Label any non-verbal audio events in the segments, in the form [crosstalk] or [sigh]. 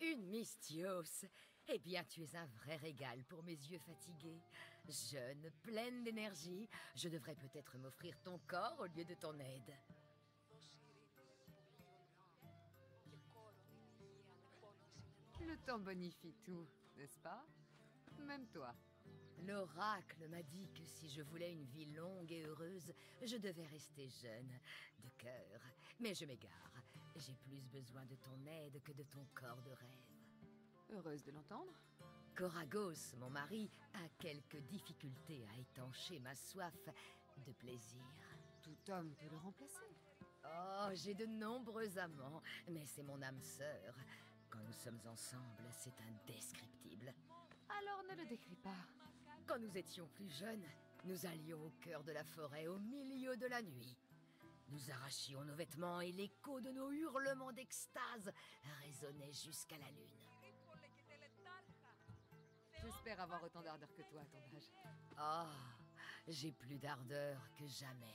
Mystios Eh bien, tu es un vrai régal pour mes yeux fatigués. Jeune, pleine d'énergie, je devrais peut-être m'offrir ton corps au lieu de ton aide. Le temps bonifie tout, n'est-ce pas? Même toi. L'oracle m'a dit que si je voulais une vie longue et heureuse, je devais rester jeune, de cœur. Mais je m'égare. J'ai plus besoin de ton aide que de ton corps de rêve. Heureuse de l'entendre. Coragos, mon mari, a quelques difficultés à étancher ma soif de plaisir. Tout homme peut le remplacer. Oh, j'ai de nombreux amants, mais c'est mon âme sœur. Quand nous sommes ensemble, c'est indescriptible. Alors ne le décris pas. Quand nous étions plus jeunes, nous allions au cœur de la forêt au milieu de la nuit. Nous arrachions nos vêtements et l'écho de nos hurlements d'extase résonnait jusqu'à la lune. J'espère avoir autant d'ardeur que toi à ton âge. Ah, j'ai plus d'ardeur que jamais.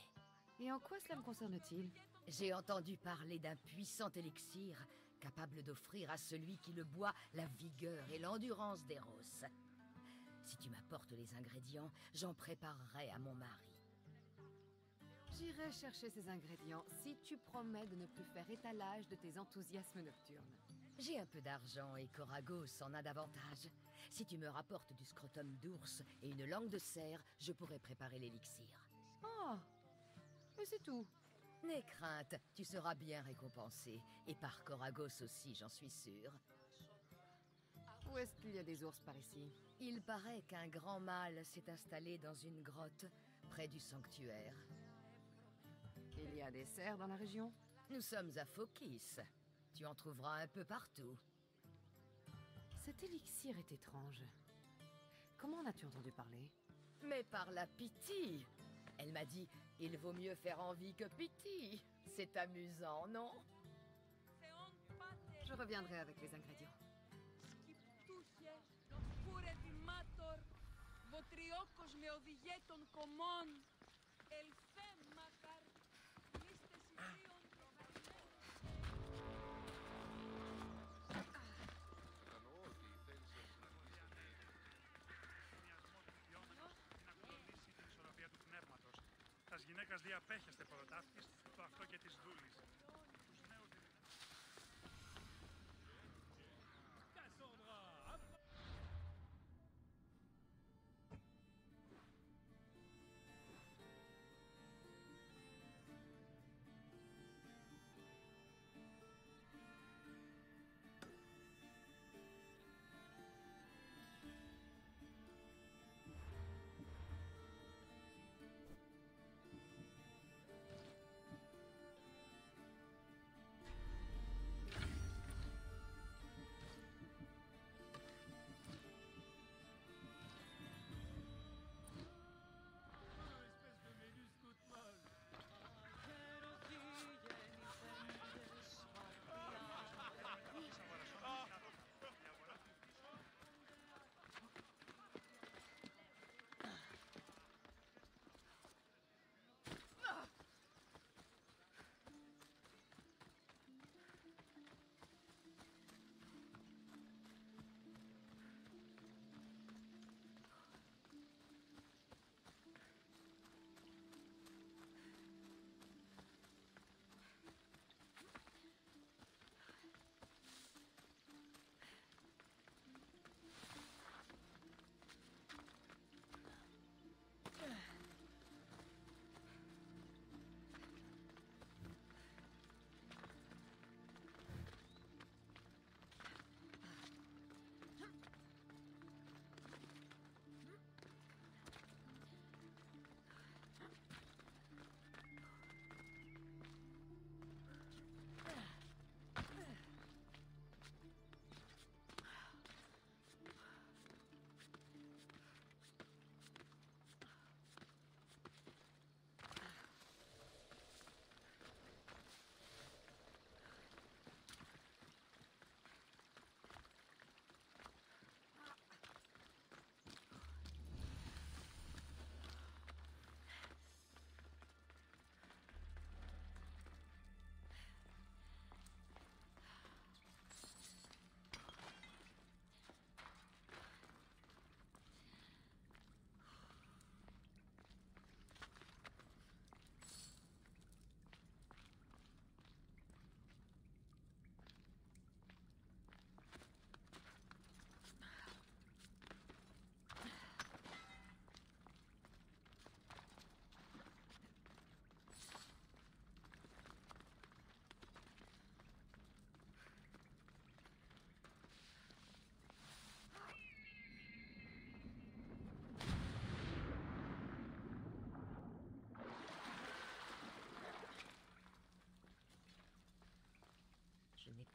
Et en quoi cela me concerne-t-il? J'ai entendu parler d'un puissant élixir capable d'offrir à celui qui le boit la vigueur et l'endurance d'Eros. Si tu m'apportes les ingrédients, j'en préparerai à mon mari. J'irai chercher ces ingrédients si tu promets de ne plus faire étalage de tes enthousiasmes nocturnes. J'ai un peu d'argent et Coragos en a davantage. Si tu me rapportes du scrotum d'ours et une langue de cerf, je pourrai préparer l'élixir. Oh Mais c'est tout. N'aie crainte, tu seras bien récompensé. Et par Coragos aussi, j'en suis sûre. Où est-ce qu'il y a des ours par ici? Il paraît qu'un grand mâle s'est installé dans une grotte près du sanctuaire. Il y a des cerfs dans la région? Nous sommes à Fokis. Tu en trouveras un peu partout. Cet élixir est étrange. Comment en as-tu entendu parler? Mais par la pitié Elle m'a dit « Il vaut mieux faire envie que pitié ». C'est amusant, non? Je reviendrai avec les ingrédients. Votre me γυναίκας διαπέχεστε ποδοτάφτης, το αυτό και της δούλης.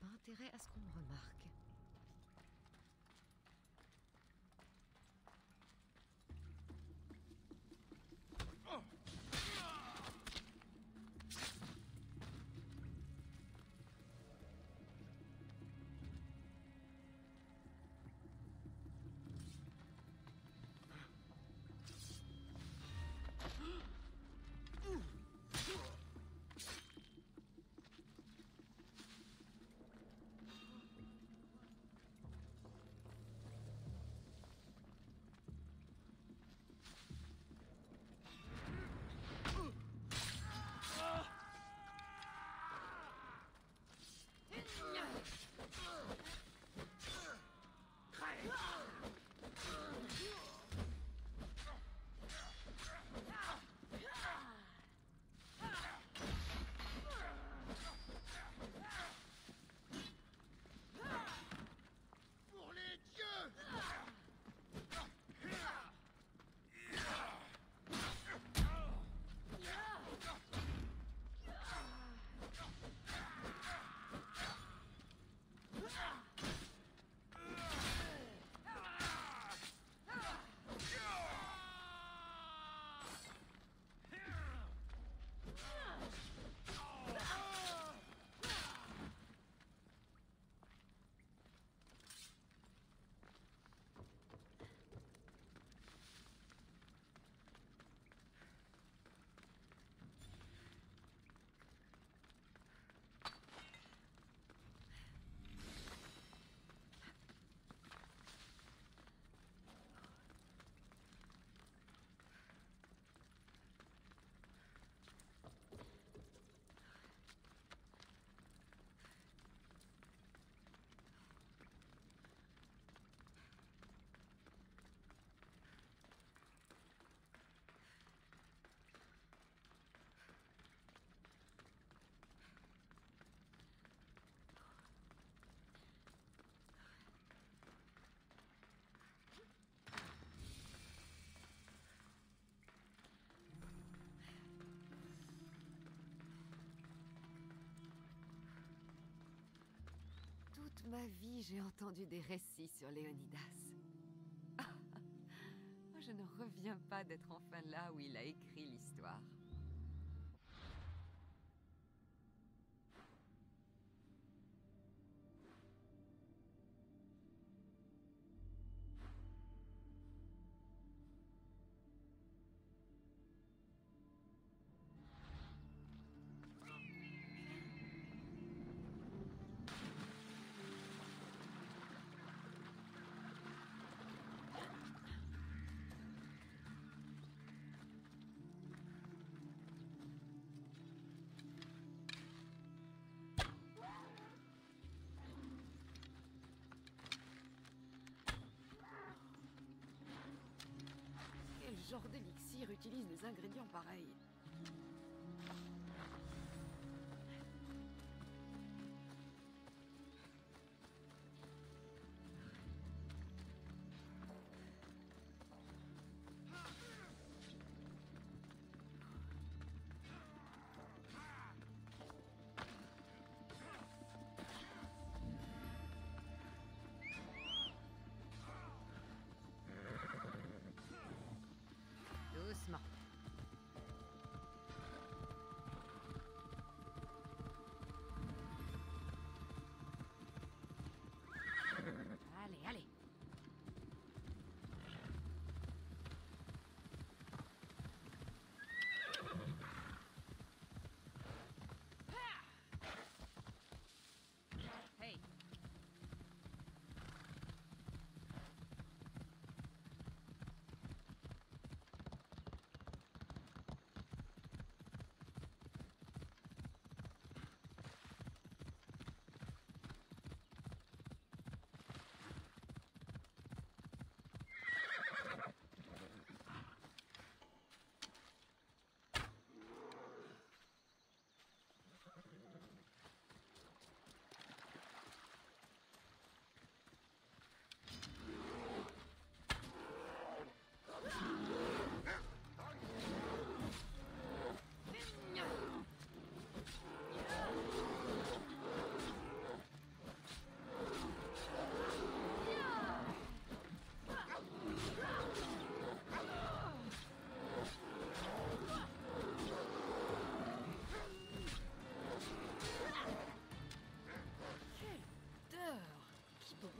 Pas intérêt à ce qu'on me remarque. Toute ma vie, j'ai entendu des récits sur Léonidas. [laughs] Je ne reviens pas d'être enfin là où il a écrit genre d'élixir utilise des ingrédients pareils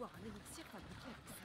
그 안에 묵직한 느낌이 있어.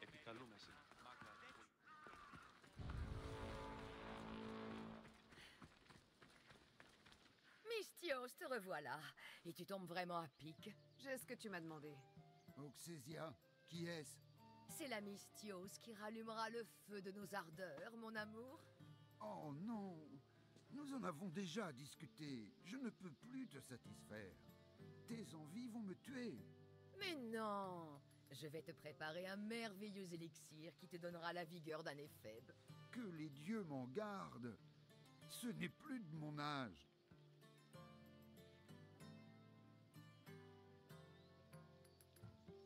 Επικαλούμεσαι. Mystios, te revoilà. Et tu tombes vraiment à pic. J'ai ce que tu m'as demandé. Oxésia, qui est-ce C'est la Mystios qui rallumera le feu de nos ardeurs, mon amour. Oh non Nous en avons déjà discuté. Je ne peux plus te satisfaire. Tes envies vont me tuer. Mais non Je vais te préparer un merveilleux élixir qui te donnera la vigueur d'un éphèbe. Que les dieux m'en gardent. Ce n'est plus de mon âge.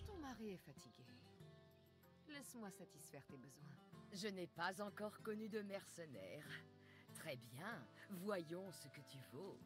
Ton mari est fatigué. Laisse-moi satisfaire tes besoins. Je n'ai pas encore connu de mercenaire. Très bien, voyons ce que tu vaux.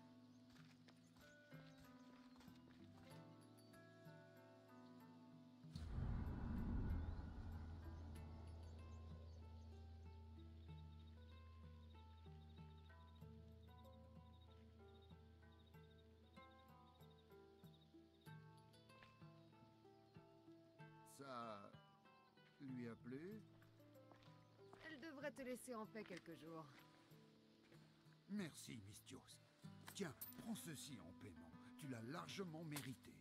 Laisser en paix quelques jours. Merci, Mystios. Tiens, prends ceci en paiement. Tu l'as largement mérité.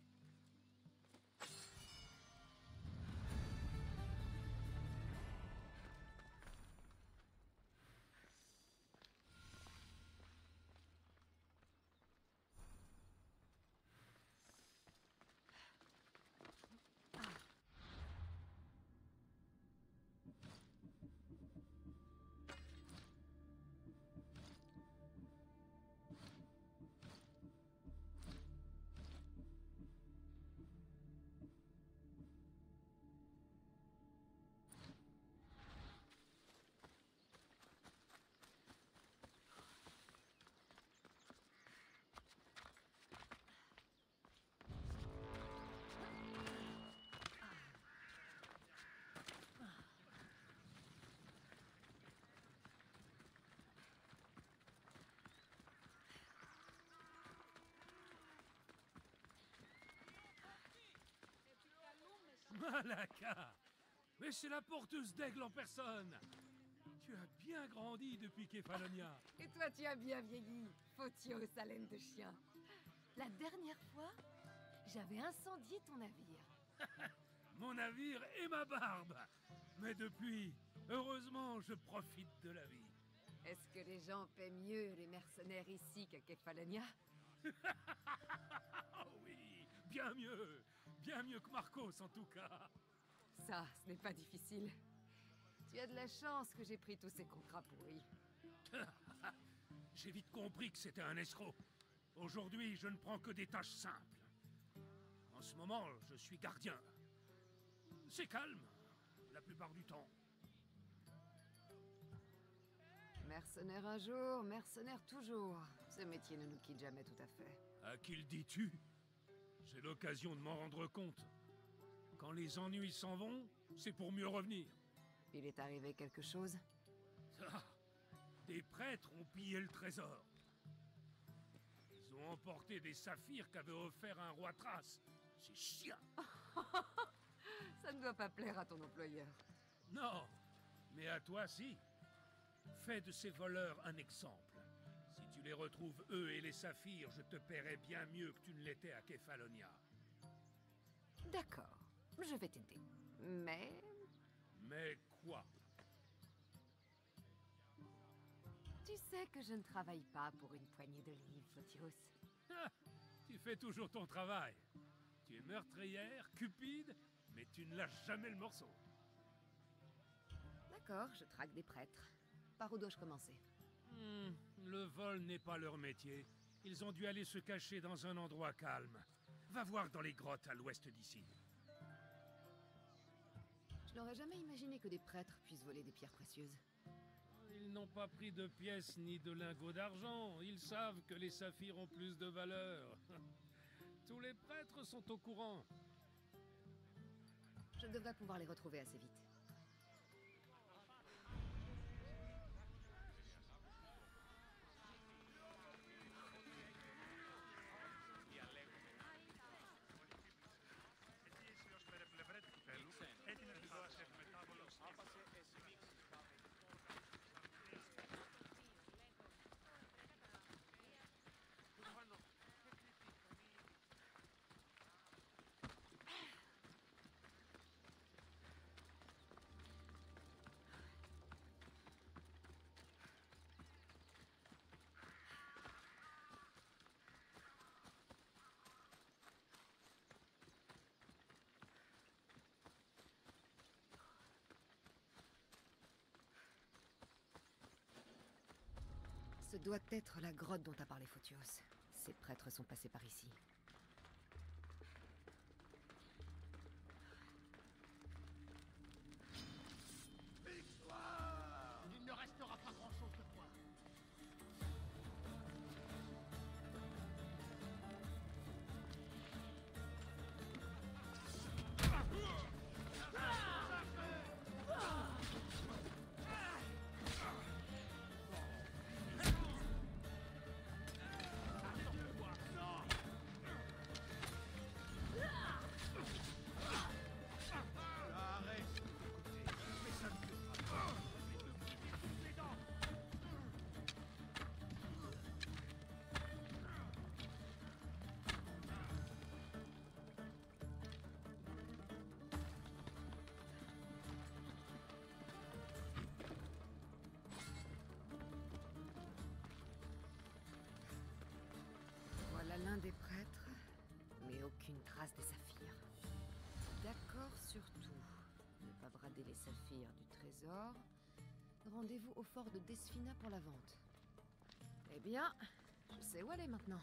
Malaka Mais c'est la porteuse d'aigle en personne Tu as bien grandi depuis Kefalonia. Et toi, tu as bien vieilli, Photios, haleine de chien. La dernière fois, j'avais incendié ton navire. [laughs] Mon navire et ma barbe Mais depuis, heureusement, je profite de la vie. Est-ce que les gens paient mieux les mercenaires ici qu'à Kefalonia [laughs] Oh oui, bien mieux Bien mieux que Marcos, en tout cas Ça, ce n'est pas difficile. Tu as de la chance que j'ai pris tous ces contrats pourris. [laughs] J'ai vite compris que c'était un escroc. Aujourd'hui, je ne prends que des tâches simples. En ce moment, je suis gardien. C'est calme, la plupart du temps. Mercenaire un jour, mercenaire toujours. Ce métier ne nous quitte jamais tout à fait. À qui le dis-tu? J'ai l'occasion de m'en rendre compte. Quand les ennuis s'en vont, c'est pour mieux revenir. Il est arrivé quelque chose Ah, des prêtres ont pillé le trésor. Ils ont emporté des saphirs qu'avait offert un roi Thrace. C'est chiant. [laughs] Ça ne doit pas plaire à ton employeur. Non, mais à toi si. Fais de ces voleurs un exemple. Tu les retrouves eux et les saphirs, je te paierai bien mieux que tu ne l'étais à Kefalonia. D'accord, je vais t'aider. Mais Mais quoi? Tu sais que je ne travaille pas pour une poignée de livres, Photios. Ah, Tu fais toujours ton travail. Tu es meurtrière, cupide, mais tu ne lâches jamais le morceau. D'accord, je traque des prêtres. Par où dois-je commencer? Hmm, le vol n'est pas leur métier. Ils ont dû aller se cacher dans un endroit calme. Va voir dans les grottes à l'ouest d'ici. Je n'aurais jamais imaginé que des prêtres puissent voler des pierres précieuses. Ils n'ont pas pris de pièces ni de lingots d'argent. Ils savent que les saphirs ont plus de valeur. [laughs] Tous les prêtres sont au courant. Je devrais pouvoir les retrouver assez vite. Ce doit être la grotte dont a parlé Photios. Ces prêtres sont passés par ici. Au fort de Desfina pour la vente. Eh bien, je sais où aller maintenant.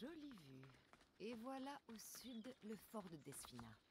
Jolie vue. Et voilà au sud le fort de Desfina.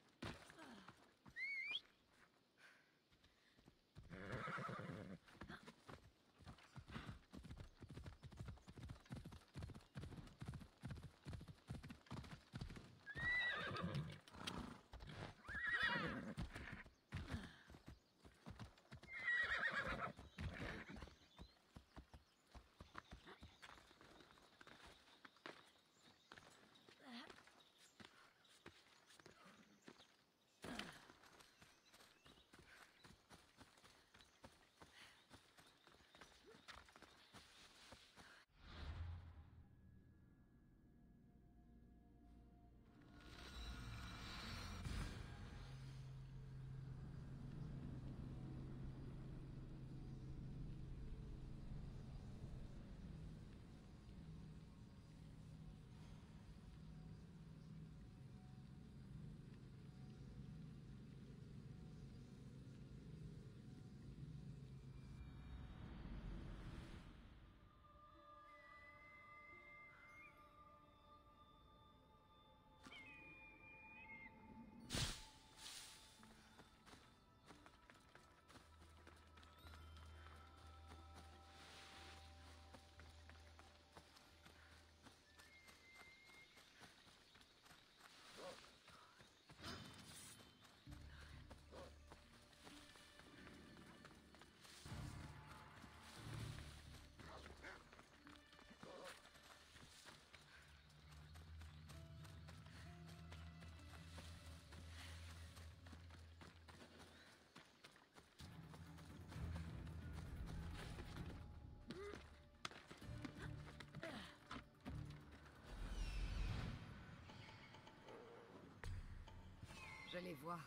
Je les vois.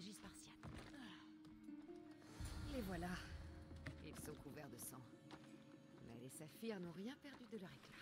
Stratégie spartiate. Les voilà. Ils sont couverts de sang. Mais les saphirs n'ont rien perdu de leur éclat.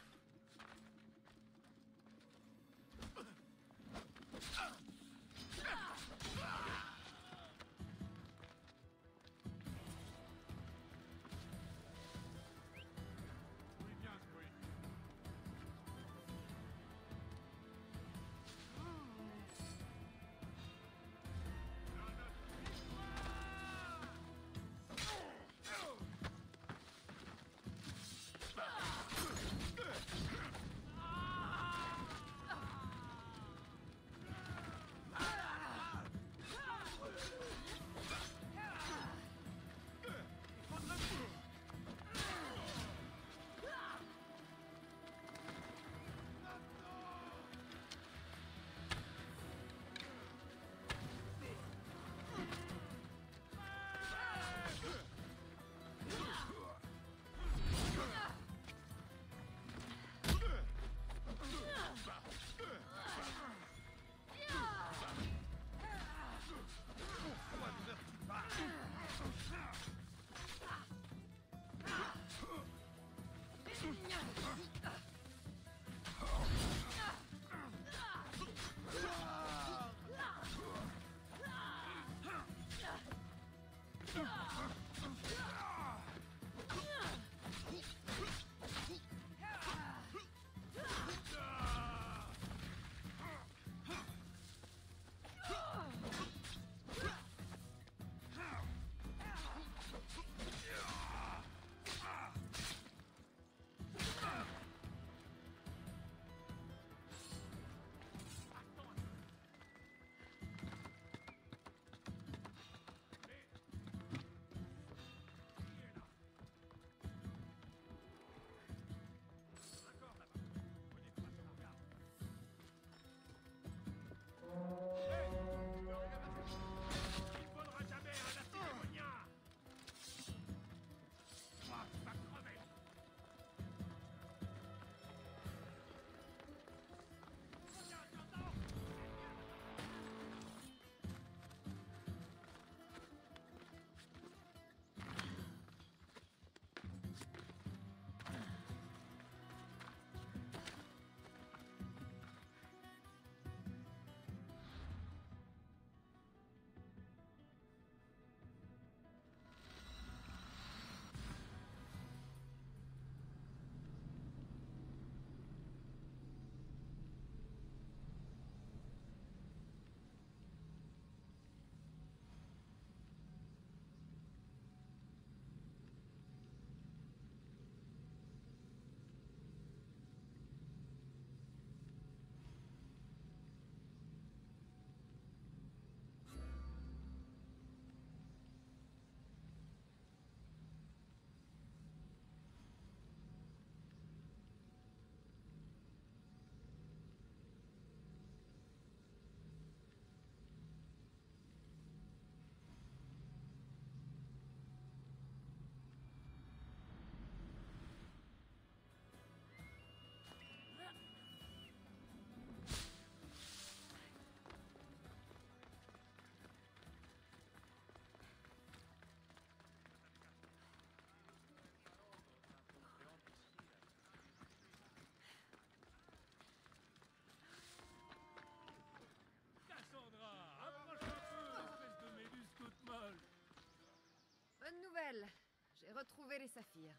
Nouvelle J'ai retrouvé les saphirs.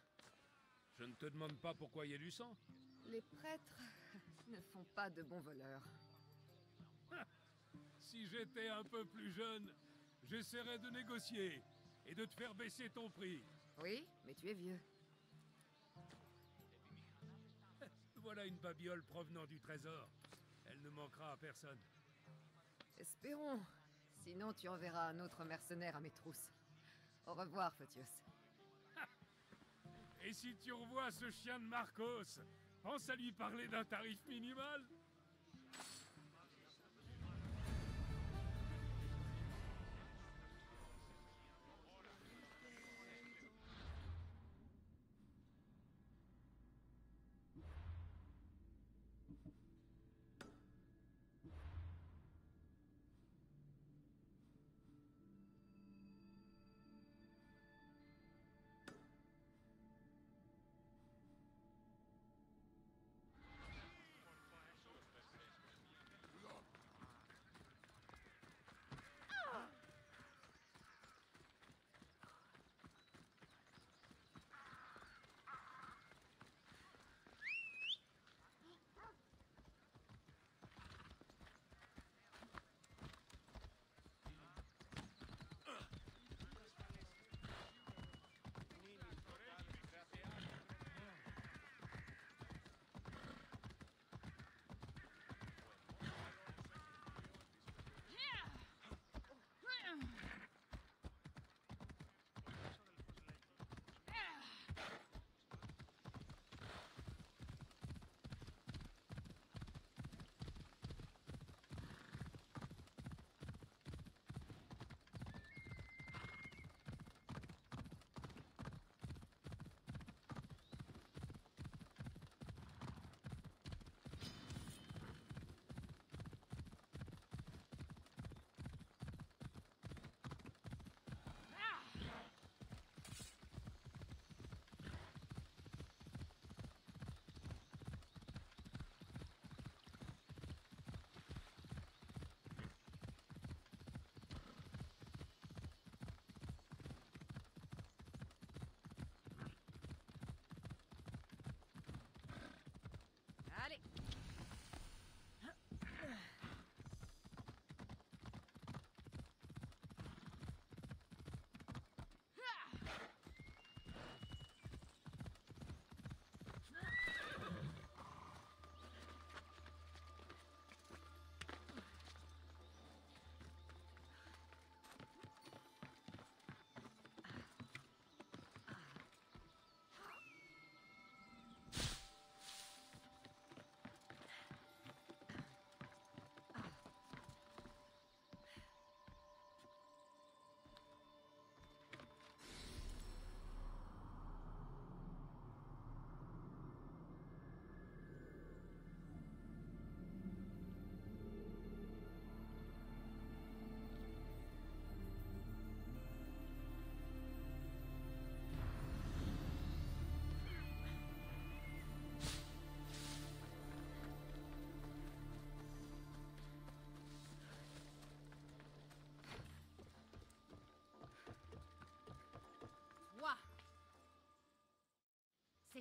Je ne te demande pas pourquoi il y a du sang. Les prêtres [laughs] ne font pas de bons voleurs. Si j'étais un peu plus jeune, j'essaierais de négocier et de te faire baisser ton prix. Oui, mais tu es vieux. [laughs] Voilà une babiole provenant du trésor. Elle ne manquera à personne. Espérons. Sinon, tu enverras un autre mercenaire à mes trousses. Au revoir, Photios. [laughs] Et si tu revois ce chien de Marcos, pense à lui parler d'un tarif minimal.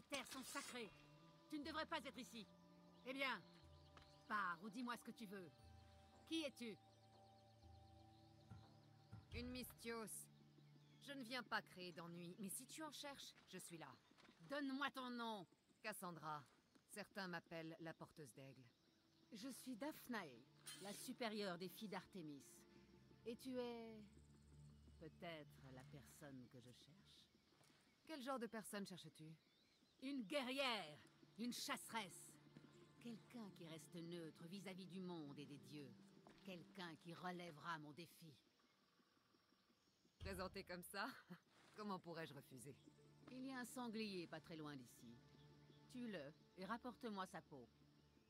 Terres sont sacrées. Tu ne devrais pas être ici. Eh bien, pars ou dis-moi ce que tu veux. Qui es-tu? Une Mystios. Je ne viens pas créer d'ennui, mais si tu en cherches, je suis là. Donne-moi ton nom. Cassandra. Certains m'appellent la porteuse d'aigle. Je suis Daphnae, la supérieure des filles d'Artémis. Et tu es... peut-être la personne que je cherche Quel genre de personne cherches-tu? Une guerrière, une chasseresse. Quelqu'un qui reste neutre vis-à-vis du monde et des dieux. Quelqu'un qui relèvera mon défi. Présenté comme ça, [laughs] comment pourrais-je refuser? Il y a un sanglier pas très loin d'ici. Tue-le et rapporte-moi sa peau.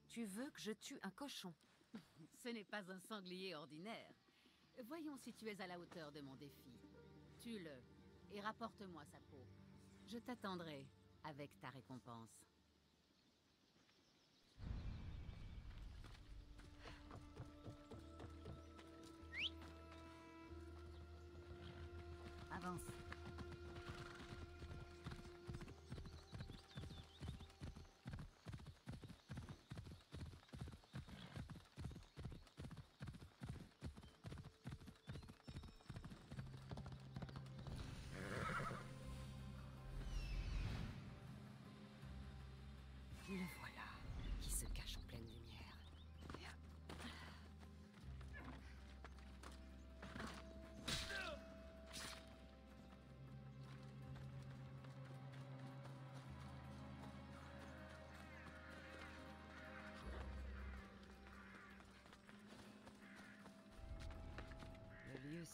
Tu veux que je tue un cochon? [laughs] Ce n'est pas un sanglier ordinaire. Voyons si tu es à la hauteur de mon défi. Tue-le et rapporte-moi sa peau. Je t'attendrai avec ta récompense. Avance.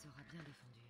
Sera bien défendu.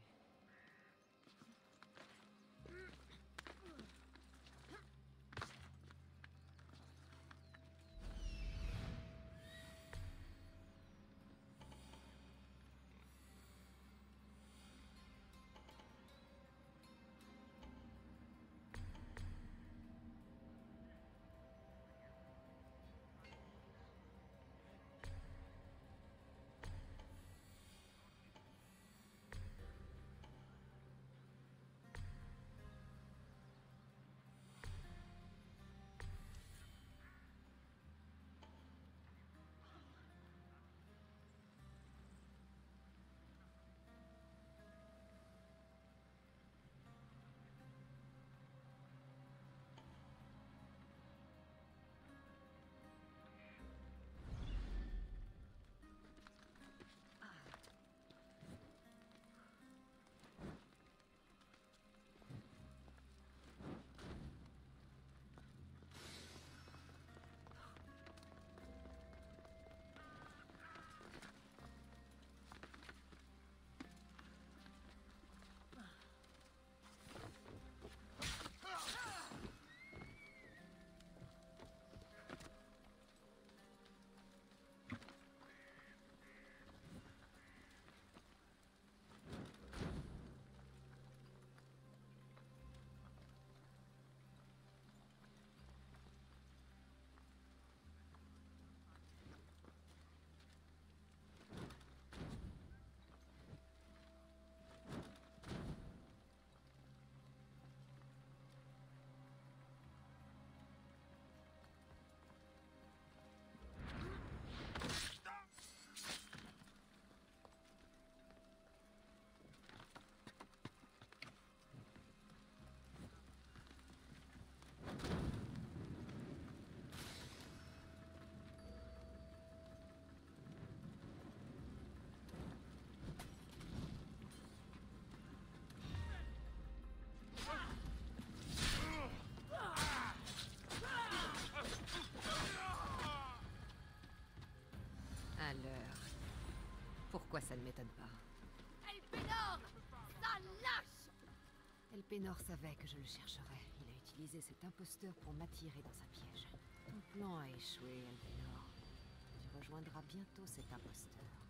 Pourquoi ça ne m'étonne pas Elpénor Ça lâche Elpénor savait que je le chercherais. Il a utilisé cet imposteur pour m'attirer dans un piège. Ton plan a échoué, Elpénor. Tu rejoindras bientôt cet imposteur.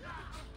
Yeah!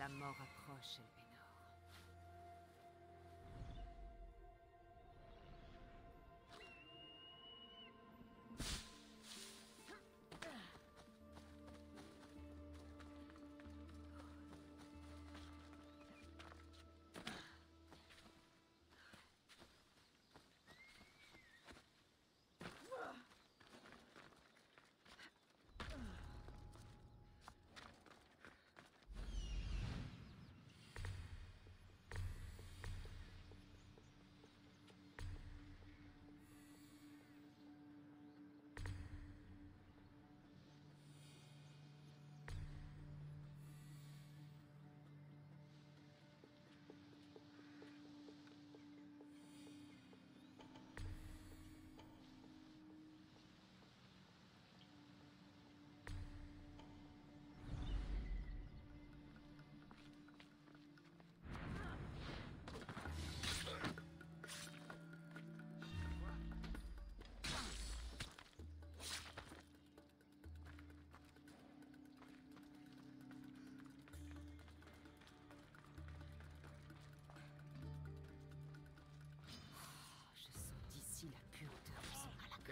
La mort approche,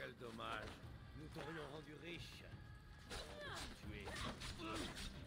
Quel dommage. Nous t'aurions rendu riche. Es.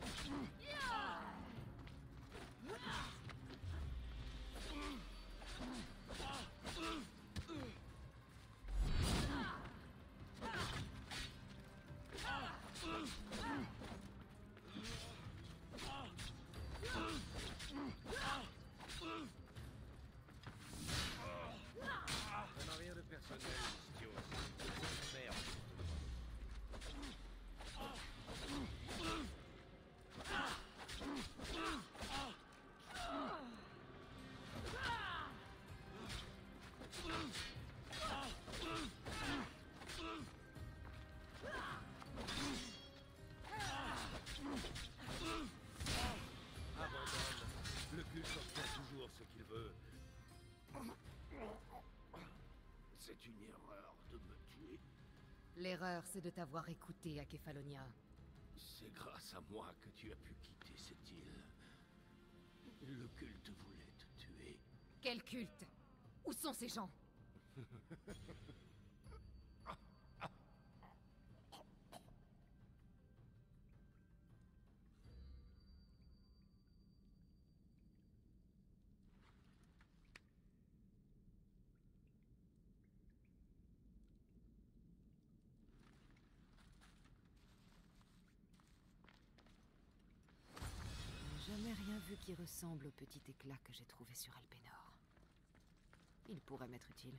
L'erreur, c'est de t'avoir écouté, Akefalonia. C'est grâce à moi que tu as pu quitter cette île. Le culte voulait te tuer. Quel culte? Où sont ces gens? Ressemble au petit éclat que j'ai trouvé sur Alpénor. Il pourrait m'être utile.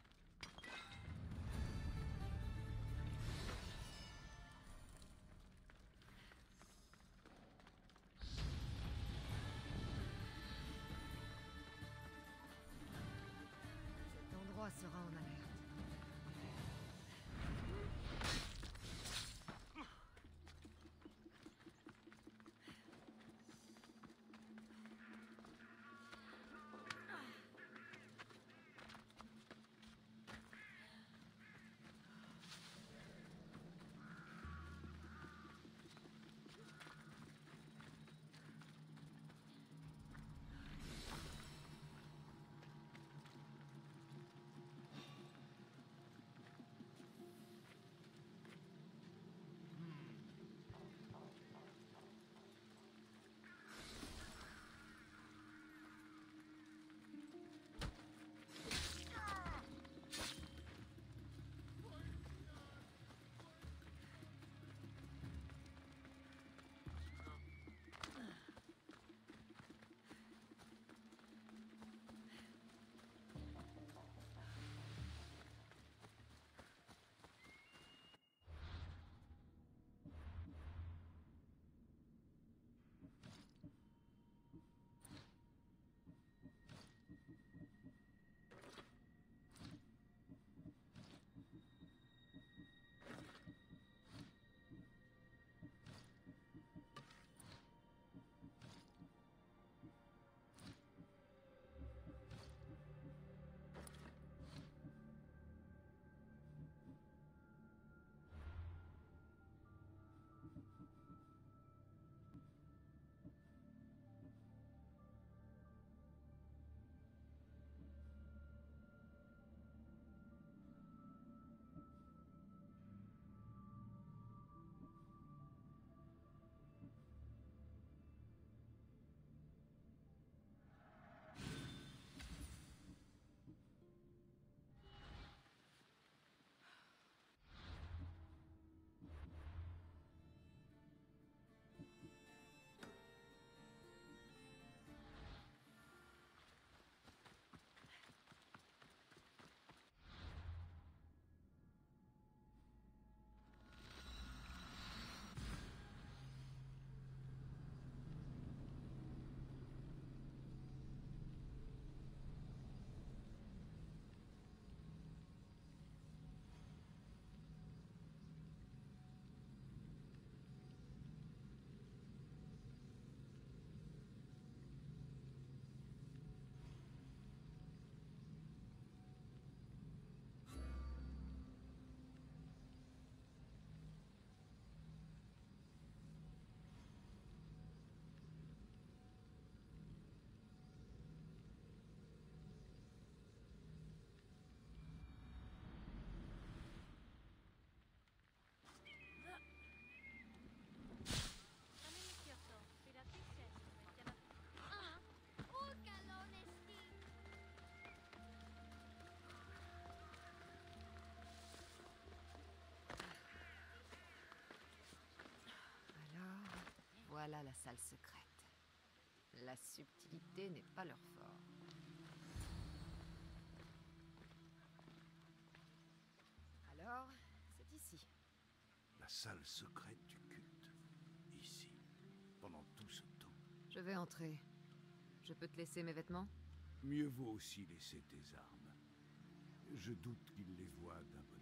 Voilà la salle secrète. La subtilité n'est pas leur fort. Alors, c'est ici. La salle secrète du culte. Ici. Pendant tout ce temps. Je vais entrer. Je peux te laisser mes vêtements? Mieux vaut aussi laisser tes armes. Je doute qu'il les voit d'un bon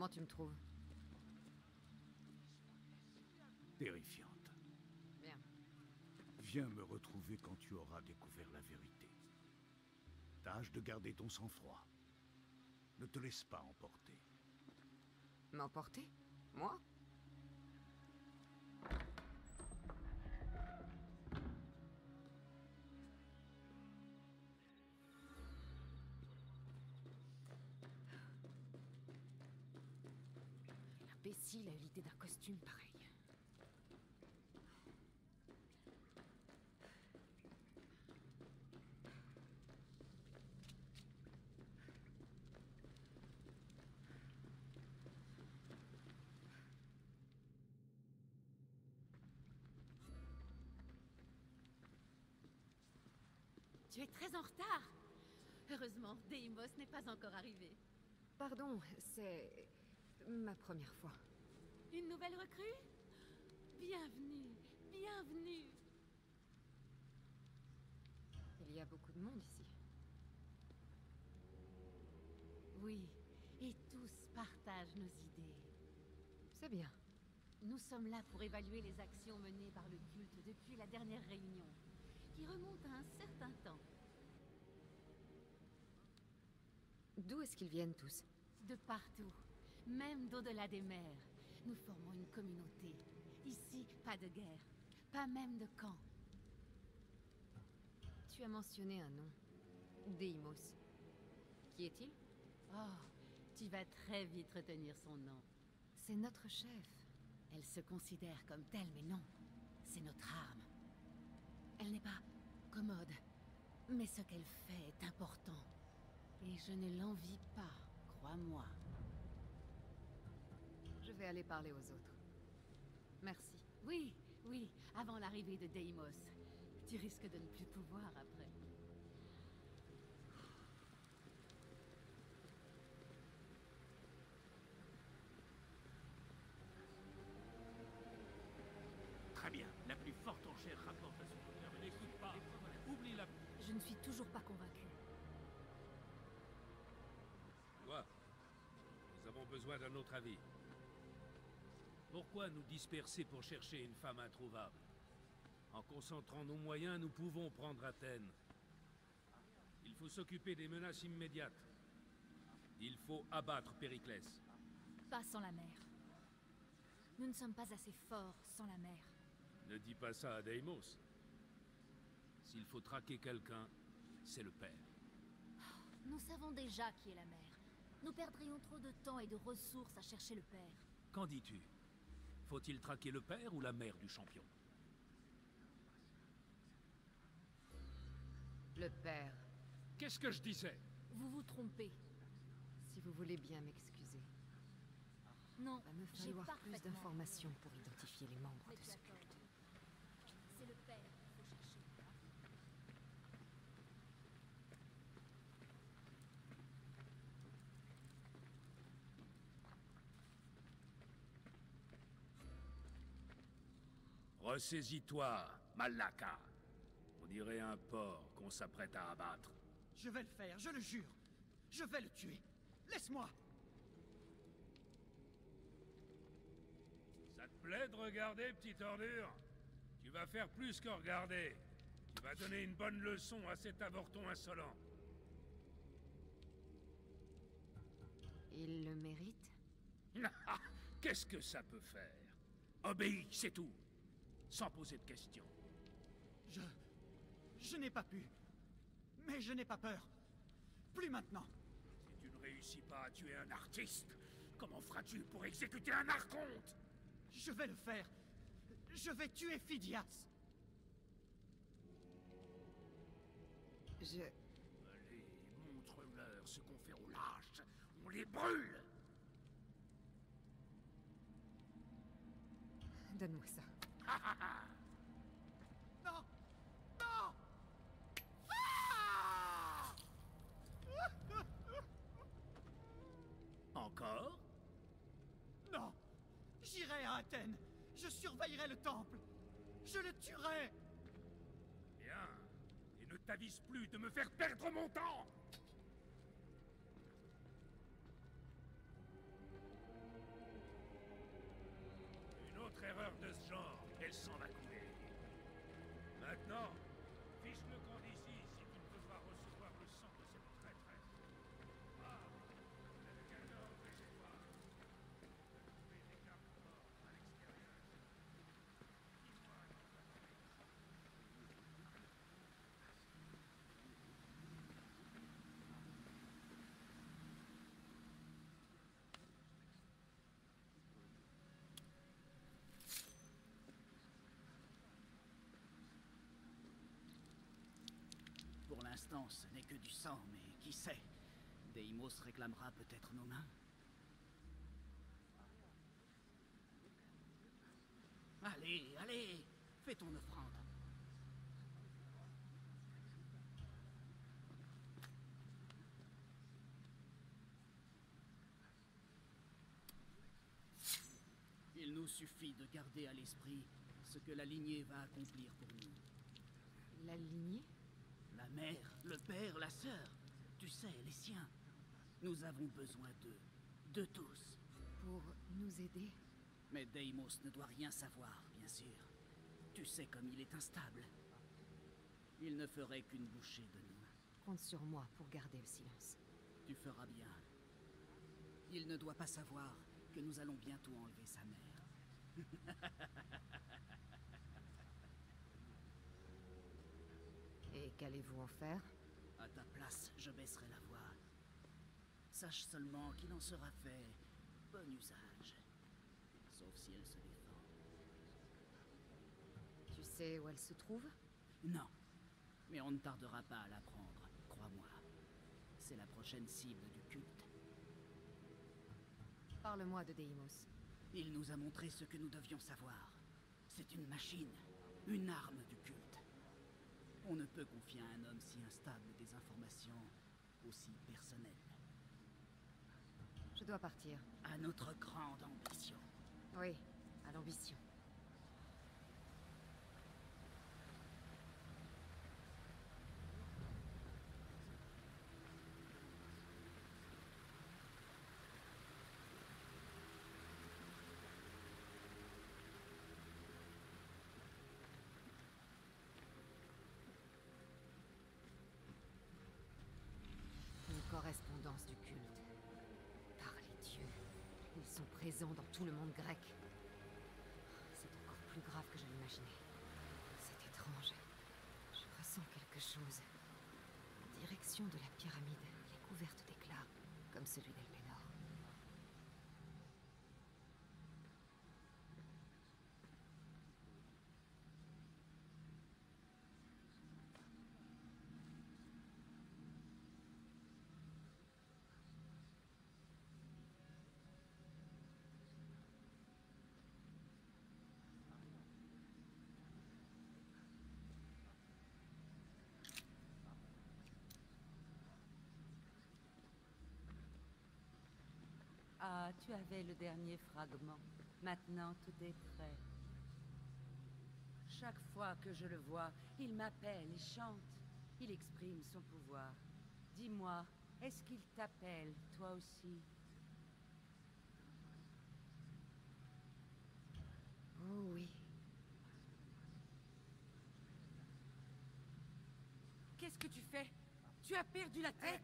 Comment tu me trouves Terrifiante. Bien. Viens me retrouver quand tu auras découvert la vérité. Tâche de garder ton sang-froid. Ne te laisse pas emporter. M'emporter? Moi? L'imbécile a l'idée d'un costume pareil. Tu es très en retard. Heureusement, Deimos n'est pas encore arrivé. Pardon, c'est ma première fois. Une nouvelle recrue? Bienvenue, bienvenue. Il y a beaucoup de monde ici. Oui, et tous partagent nos idées. C'est bien. Nous sommes là pour évaluer les actions menées par le culte depuis la dernière réunion, qui remonte à un certain temps. D'où est-ce qu'ils viennent tous? De partout, même d'au-delà des mers, nous formons une communauté. Ici, pas de guerre, pas même de camp. Tu as mentionné un nom. Deimos. Qui est-il? Oh, tu vas très vite retenir son nom. C'est notre chef. Elle se considère comme telle, mais non. C'est notre arme. Elle n'est pas commode, mais ce qu'elle fait est important. Et je ne l'envie pas, crois-moi. Je vais aller parler aux autres. Merci. Oui, oui, avant l'arrivée de Deimos. Tu risques de ne plus pouvoir après. Très bien. La plus forte enchère rapporte à son auteur. Ne l'écoute pas. Oublie la... Je ne suis toujours pas convaincue. Toi, nous avons besoin d'un autre avis. Pourquoi nous disperser pour chercher une femme introuvable En concentrant nos moyens, nous pouvons prendre Athènes. Il faut s'occuper des menaces immédiates. Il faut abattre Périclès. Pas sans la mer. Nous ne sommes pas assez forts sans la mer. Ne dis pas ça à Deimos. S'il faut traquer quelqu'un, c'est le père. Nous savons déjà qui est la mer. Nous perdrions trop de temps et de ressources à chercher le père. Qu'en dis-tu? Faut-il traquer le père ou la mère du champion Le père. Qu'est-ce que je disais Vous vous trompez. Si vous voulez bien m'excuser. Non, Va me j'ai falloir plus d'informations pour identifier les membres de ce d'accord. culte. C'est le père qu'il faut chercher. Ressaisis-toi, Malaka. On dirait un porc qu'on s'apprête à abattre. Je vais le faire, je le jure. Je vais le tuer. Laisse-moi. Ça te plaît de regarder, petite ordure? Tu vas faire plus que regarder. Tu vas donner une bonne leçon à cet avorton insolent. Il le mérite [laughs] Qu'est-ce que ça peut faire? Obéis, c'est tout sans poser de questions. Je... Je n'ai pas pu. Mais je n'ai pas peur. Plus maintenant. Si tu ne réussis pas à tuer un artiste, comment feras-tu pour exécuter un archonte? Je vais le faire. Je vais tuer Phidias. Je... Allez, montre-leur ce qu'on fait aux lâches. On les brûle Donne-moi ça. [laughs] Non. Non. Ah. [laughs] Encore? Non. J'irai à Athènes. Je surveillerai le temple. Je le tuerai. Bien. Et ne t'avise plus de me faire perdre mon temps. Une autre erreur de ce genre, elle s'en va couler. Maintenant, fiche le camp d'ici si tu ne veux pas recevoir le sang de cette traîtresse. Ah, quelqu'un d'autre, laissez-moi. Trouvez des gardes morts à l'extérieur. Dis-moi quand vous attendez. Pour ce n'est que du sang, mais qui sait? Deimos réclamera peut-être nos mains. Allez, allez Fais ton offrande. Il nous suffit de garder à l'esprit ce que la lignée va accomplir pour nous. La lignée? La mère, le père, la sœur. Tu sais, les siens. Nous avons besoin d'eux. De tous. Pour nous aider Mais Deimos ne doit rien savoir, bien sûr. Tu sais comme il est instable. Il ne ferait qu'une bouchée de nous. Compte sur moi pour garder le silence. Tu feras bien. Il ne doit pas savoir que nous allons bientôt enlever sa mère. [laughs] Et qu'allez-vous en faire? À ta place, je baisserai la voix. Sache seulement qu'il en sera fait bon usage. Sauf si elle se défend. Tu sais où elle se trouve? Non. Mais on ne tardera pas à l'apprendre, crois-moi. C'est la prochaine cible du culte. Parle-moi de Deimos. Il nous a montré ce que nous devions savoir. C'est une machine, une arme du culte. On ne peut confier à un homme si instable des informations aussi personnelles. Je dois partir. À notre grande ambition. Oui, à l'ambition. Une du culte. Par les dieux, ils sont présents dans tout le monde grec. C'est encore plus grave que je l'imaginais. C'est étrange. Je ressens quelque chose. En direction de la pyramide, est couverte d'éclats, comme celui d'Elpenor. Ah, tu avais le dernier fragment. Maintenant, tout est prêt. Chaque fois que je le vois, il m'appelle et chante. Il exprime son pouvoir. Dis-moi, est-ce qu'il t'appelle, toi aussi? Oh oui. Qu'est-ce que tu fais? Tu as perdu la tête?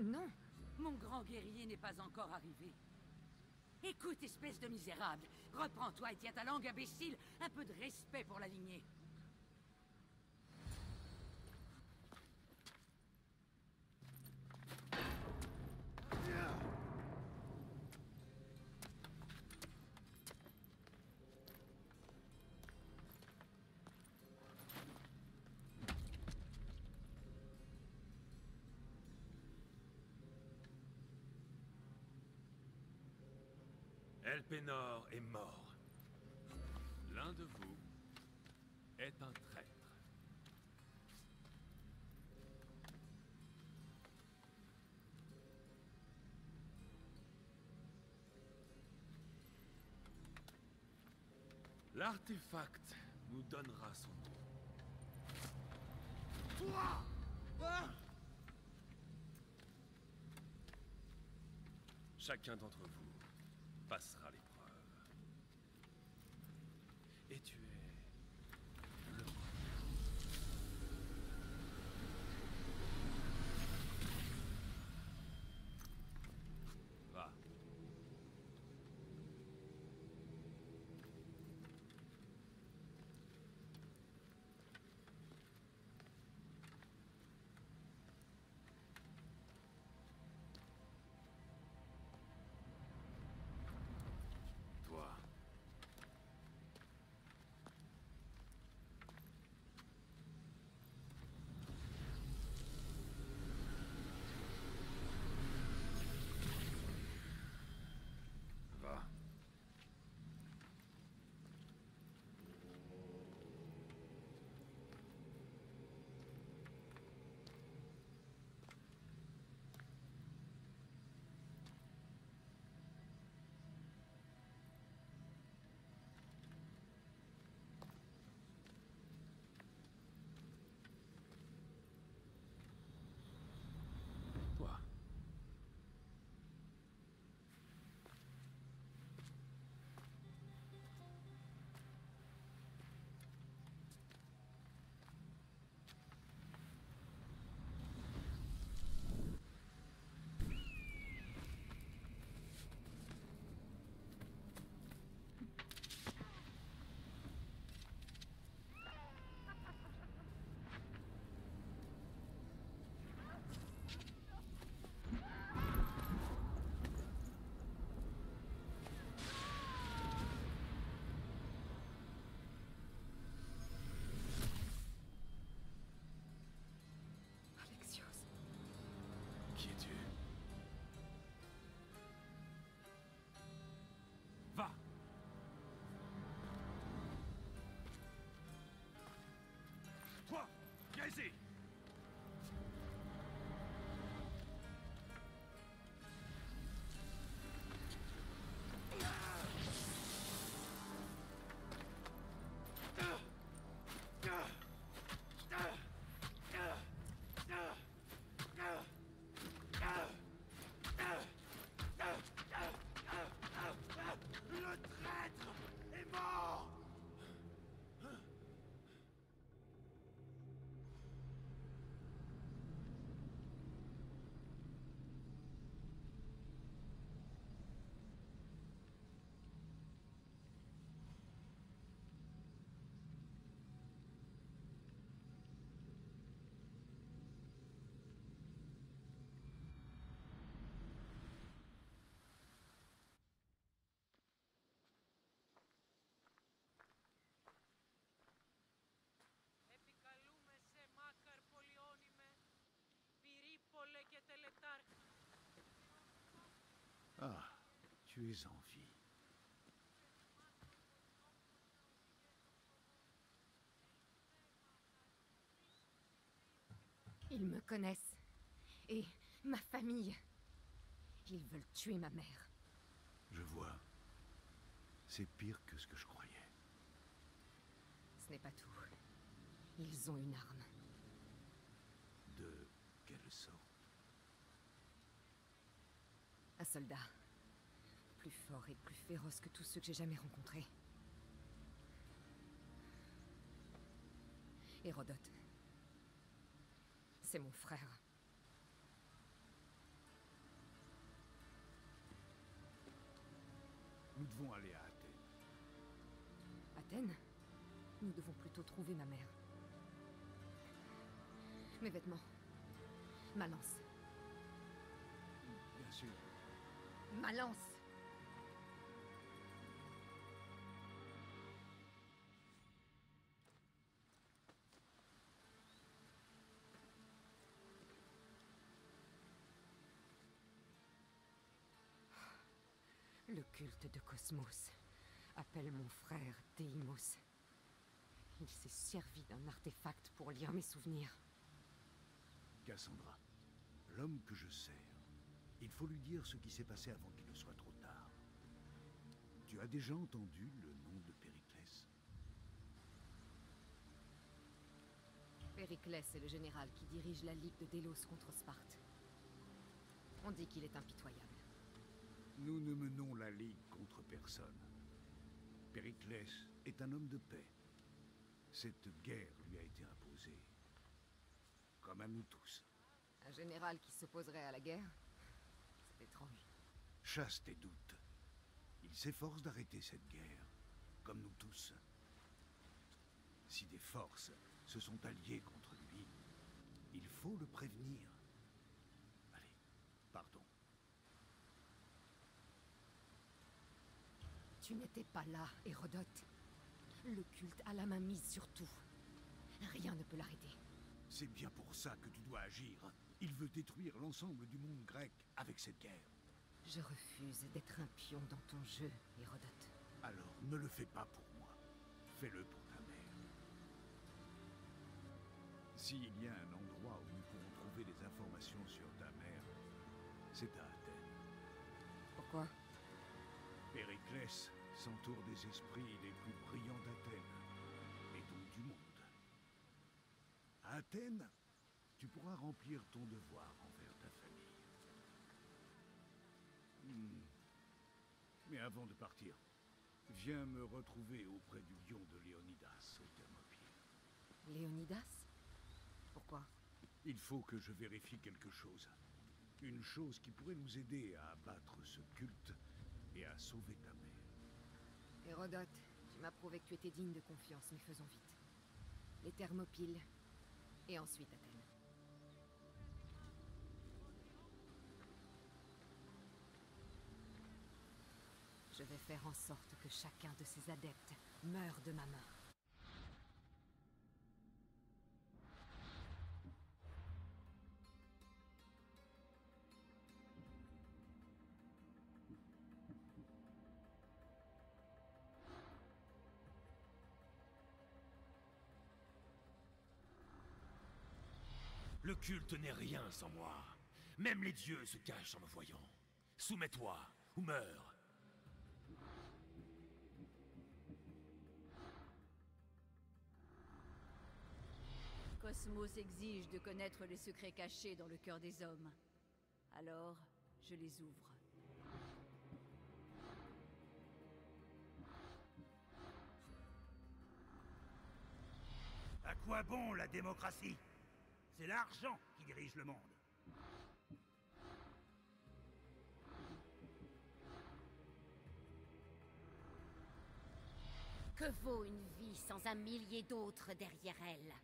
Non. Mon grand guerrier n'est pas encore arrivé. Écoute, espèce de misérable, reprends-toi et tiens ta langue, imbécile. Un peu de respect pour la lignée. Elpenor est mort. L'un de vous est un traître. L'artefact nous donnera son nom. Toi Ah Chacun d'entre vous 办事合理。Qui es-tu tu es en vie. Ils me connaissent. Et ma famille. Ils veulent tuer ma mère. Je vois. C'est pire que ce que je croyais. Ce n'est pas tout. Ils ont une arme. De quelle sorte? Un soldat. Plus fort et plus féroce que tous ceux que j'ai jamais rencontrés. Hérodote. C'est mon frère. Nous devons aller à Athènes. Athènes? Nous devons plutôt trouver ma mère. Mes vêtements. Ma lance. Bien sûr. Ma lance Le culte de Cosmos Appelle mon frère, Deimos. Il s'est servi d'un artefact pour lire mes souvenirs. Cassandra, l'homme que je sers, il faut lui dire ce qui s'est passé avant qu'il ne soit trop tard. Tu as déjà entendu le nom de Périclès? Périclès est le général qui dirige la Ligue de Délos contre Sparte. On dit qu'il est impitoyable. Nous ne menons la Ligue contre personne. Périclès est un homme de paix. Cette guerre lui a été imposée. Comme à nous tous. Un général qui s'opposerait à la guerre C'est étrange. Chasse tes doutes. Il s'efforce d'arrêter cette guerre, comme nous tous. Si des forces se sont alliées contre lui, il faut le prévenir. Allez, pardon. Tu n'étais pas là, Hérodote. Le culte a la main mise sur tout. Rien ne peut l'arrêter. C'est bien pour ça que tu dois agir. Il veut détruire l'ensemble du monde grec avec cette guerre. Je refuse d'être un pion dans ton jeu, Hérodote. Alors, ne le fais pas pour moi. Fais-le pour ta mère. S'il y a un endroit où nous pouvons trouver des informations sur ta mère, c'est à Athènes. Pourquoi? Périclès s'entoure des esprits les plus brillants d'Athènes, et donc du monde. À Athènes, tu pourras remplir ton devoir envers ta famille. Hmm. Mais avant de partir, viens me retrouver auprès du lion de Léonidas au Thermopyles. Léonidas? Pourquoi? Il faut que je vérifie quelque chose. Une chose qui pourrait nous aider à abattre ce culte et à sauver ta mère. Hérodote, tu m'as prouvé que tu étais digne de confiance, mais faisons vite. Les Thermopyles, et ensuite Athènes. Je vais faire en sorte que chacun de ces adeptes meure de ma main. Culte n'est rien sans moi. Même les dieux se cachent en me voyant. Soumets-toi ou meurs. Cosmos exige de connaître les secrets cachés dans le cœur des hommes. Alors, je les ouvre. À quoi bon la démocratie? C'est l'argent qui dirige le monde. Que vaut une vie sans un millier d'autres derrière elle?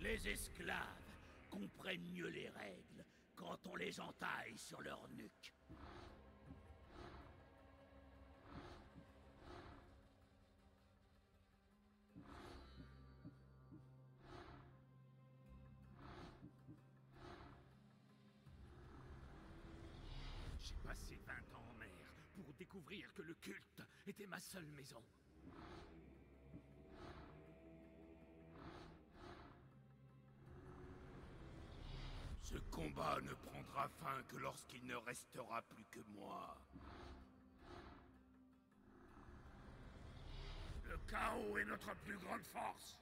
Les esclaves comprennent mieux les règles quand on les entaille sur leur nuque. Que le culte était ma seule maison. Ce combat ne prendra fin que lorsqu'il ne restera plus que moi. Le chaos est notre plus grande force.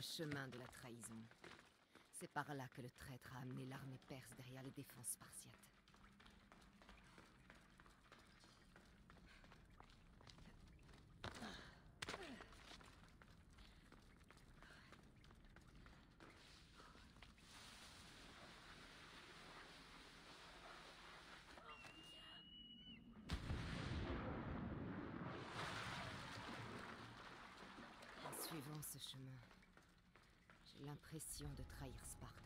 Chemin de la trahison. C'est par là que le traître a amené l'armée perse derrière les défenses spartiates. En suivant ce chemin, j'ai l'impression de trahir Sparte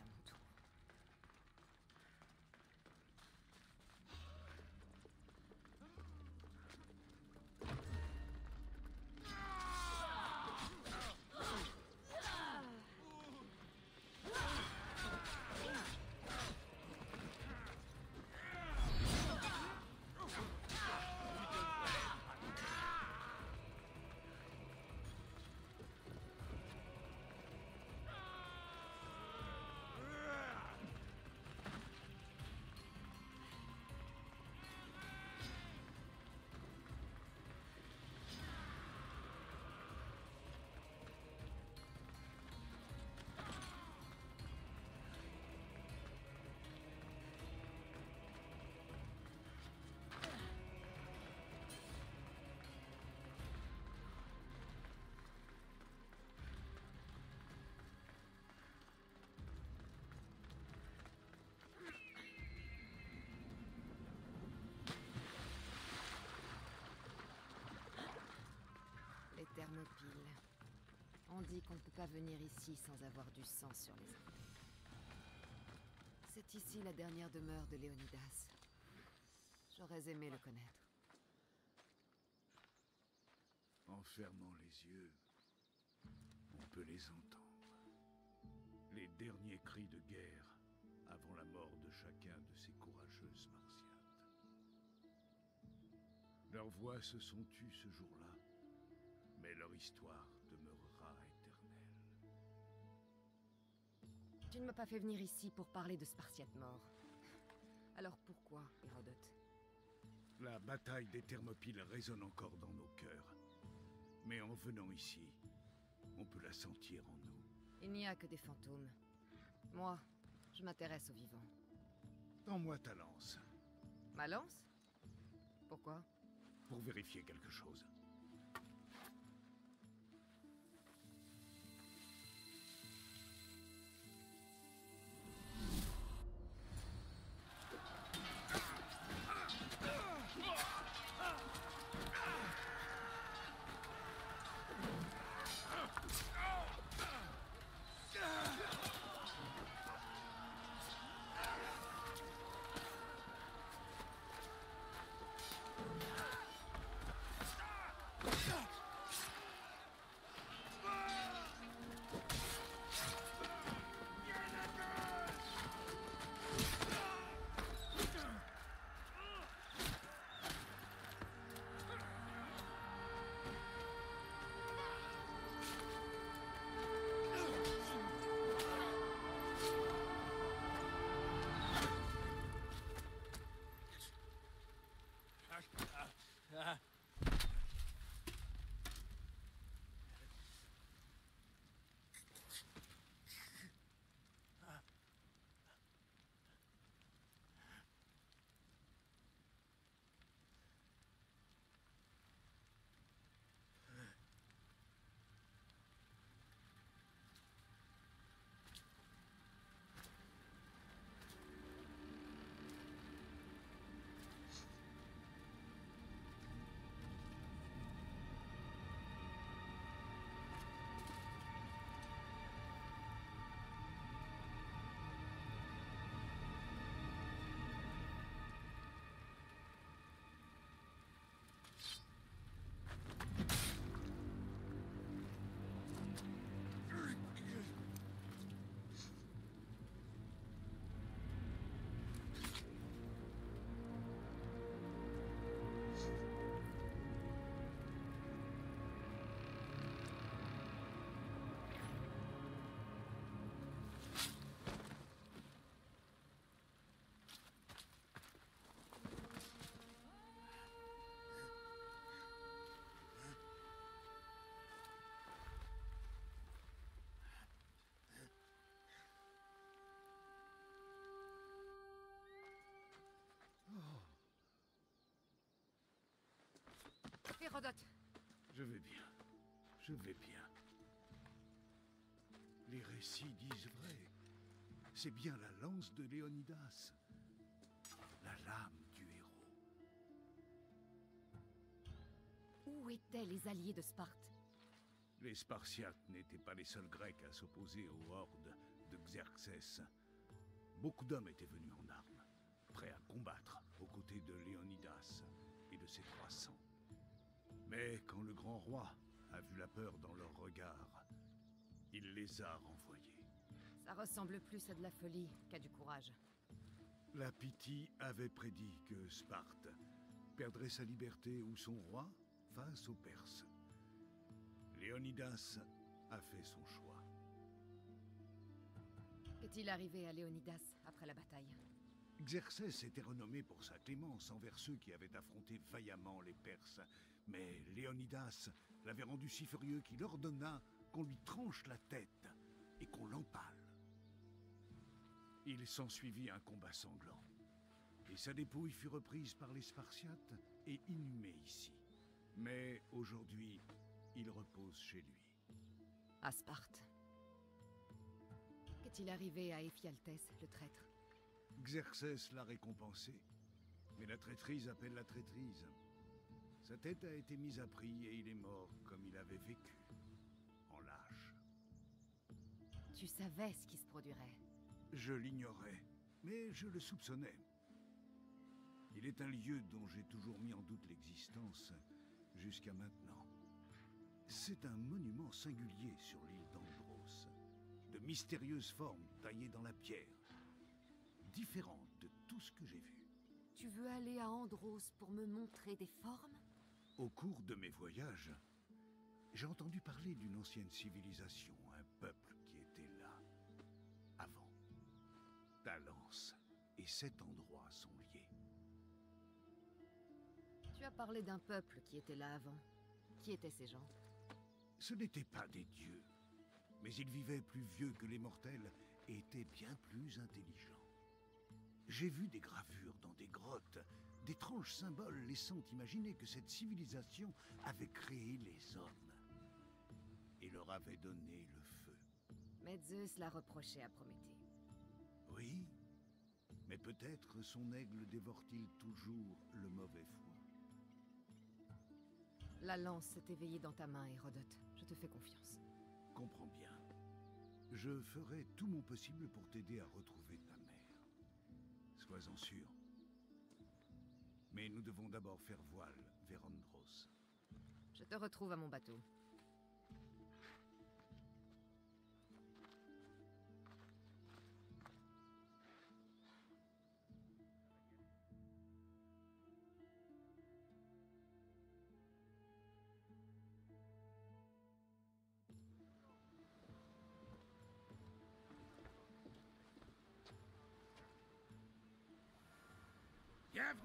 On dit qu'on ne peut pas venir ici sans avoir du sang sur les épaules. C'est ici la dernière demeure de Léonidas. J'aurais aimé le connaître. En fermant les yeux, on peut les entendre. Les derniers cris de guerre avant la mort de chacun de ces courageux Spartiates. Leurs voix se sont tues ce jour-là, leur histoire demeurera éternelle. Tu ne m'as pas fait venir ici pour parler de Spartiates morts. Alors pourquoi, Hérodote? La bataille des Thermopyles résonne encore dans nos cœurs. Mais en venant ici, on peut la sentir en nous. Il n'y a que des fantômes. Moi, je m'intéresse aux vivants. Tends-moi ta lance, Ma lance? Pourquoi? Pour vérifier quelque chose. Hérodote Je vais bien. Je vais bien. Les récits disent vrai. C'est bien la lance de Léonidas. La lame du héros. Où étaient les alliés de Sparte? Les Spartiates n'étaient pas les seuls Grecs à s'opposer aux hordes de Xerxès. Beaucoup d'hommes étaient venus en armes, prêts à combattre aux côtés de Léonidas et de ses 300. Mais quand le grand roi a vu la peur dans leurs regards, il les a renvoyés. Ça ressemble plus à de la folie qu'à du courage. La Pythie avait prédit que Sparte perdrait sa liberté ou son roi face aux Perses. Léonidas a fait son choix. Qu'est-il arrivé à Léonidas après la bataille? Xerxès était renommé pour sa clémence envers ceux qui avaient affronté vaillamment les Perses. Mais Léonidas l'avait rendu si furieux qu'il ordonna qu'on lui tranche la tête et qu'on l'empale. Il s'ensuivit un combat sanglant. Et sa dépouille fut reprise par les Spartiates et inhumée ici. Mais aujourd'hui, il repose chez lui. À Sparte. Qu'est-il arrivé à Éphialtès, le traître? Xerxès l'a récompensé. Mais la traîtrise appelle la traîtrise. Sa tête a été mise à prix et il est mort comme il avait vécu. En lâche. Tu savais ce qui se produirait. Je l'ignorais, mais je le soupçonnais. Il est un lieu dont j'ai toujours mis en doute l'existence jusqu'à maintenant. C'est un monument singulier sur l'île d'Andros, de mystérieuses formes taillées dans la pierre, différentes de tout ce que j'ai vu. Tu veux aller à Andros pour me montrer des formes? Au cours de mes voyages, j'ai entendu parler d'une ancienne civilisation, un peuple qui était là, avant. Talence et cet endroit sont liés. Tu as parlé d'un peuple qui était là avant. Qui étaient ces gens? Ce n'étaient pas des dieux, mais ils vivaient plus vieux que les mortels et étaient bien plus intelligents. J'ai vu des gravures dans des grottes, d'étranges symboles laissant imaginer que cette civilisation avait créé les hommes et leur avait donné le feu. Mais Zeus l'a reproché à Prométhée. Oui, mais peut-être son aigle dévore-t-il toujours le mauvais foin. La lance s'est éveillée dans ta main, Hérodote. Je te fais confiance. Comprends bien. Je ferai tout mon possible pour t'aider à retrouver ta mère. Sois-en sûr. Mais nous devons d'abord faire voile vers Andros. Je te retrouve à mon bateau.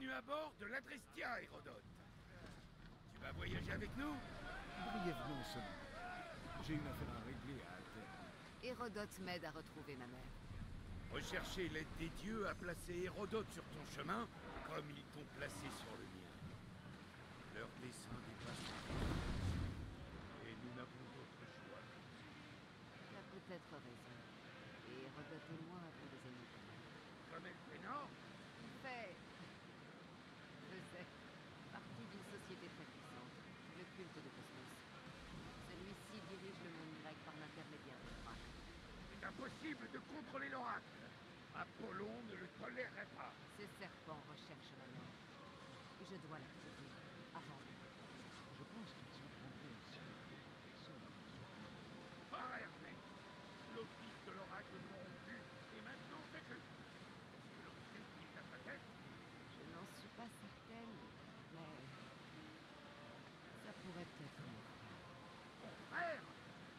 Bienvenue à bord de l'Adrestia, Hérodote. Tu vas voyager avec nous Brièvement seulement. J'ai une affaire à régler à Athènes. Hérodote m'aide à retrouver ma mère. Rechercher l'aide des dieux a placé Hérodote sur ton chemin, comme ils t'ont placé sur le mien. Leur dessein dépasse Et nous n'avons d'autre choix. Tu as peut-être raison. Et Hérodote et moi avons des ennemis communs. Comme Elphénor Il fait... faisait partie d'une société très puissante, le culte de Cosmos. Celui-ci dirige le monde grec par l'intermédiaire de Thraque. C'est impossible de contrôler l'oracle. Apollon ne le tolérerait pas. Ces serpents recherchent la mort. Je dois la trouver avant lui. Je pense qu'ils ont trouvé aussi personne. Pas Hermès. L'office de l'oracle corrompu est maintenant vécu. L'on sait qui est à sa tête Je n'en suis pas certaine, mais... Ça pourrait peut-être mon frère. Mon frère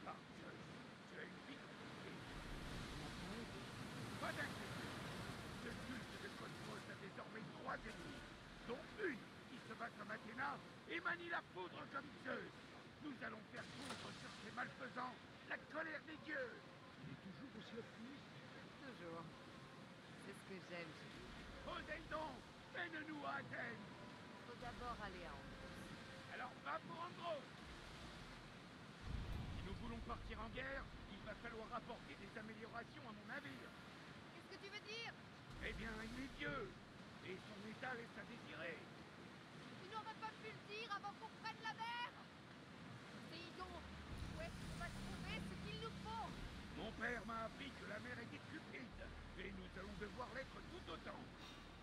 Par Zeus, tu as une vie compliquée. Pas d'inquiétude. Le culte de Cosmos a désormais trois ennemis, dont une qui se bat comme Athéna et manie la poudre comme Zeus. Nous allons faire fondre sur ces malfaisants la colère des dieux. Il est toujours aussi optimiste. Toujours. C'est ce que j'aime lui. Poséidon, mène-nous à Athènes. Faut d'abord aller à Andros. Alors va pour en gros Si nous voulons partir en guerre, il va falloir apporter des améliorations à mon navire. Qu'est-ce que tu veux dire? Eh bien, il est vieux, et son état laisse à désirer. Pas pu le dire avant qu'on prenne la mer Essayez donc Où est-ce qu'on va trouver ce qu'il nous faut Mon père m'a appris que la mer était cupide, et nous allons devoir l'être tout autant.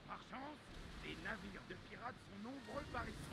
Par chance, les navires de pirates sont nombreux par ici.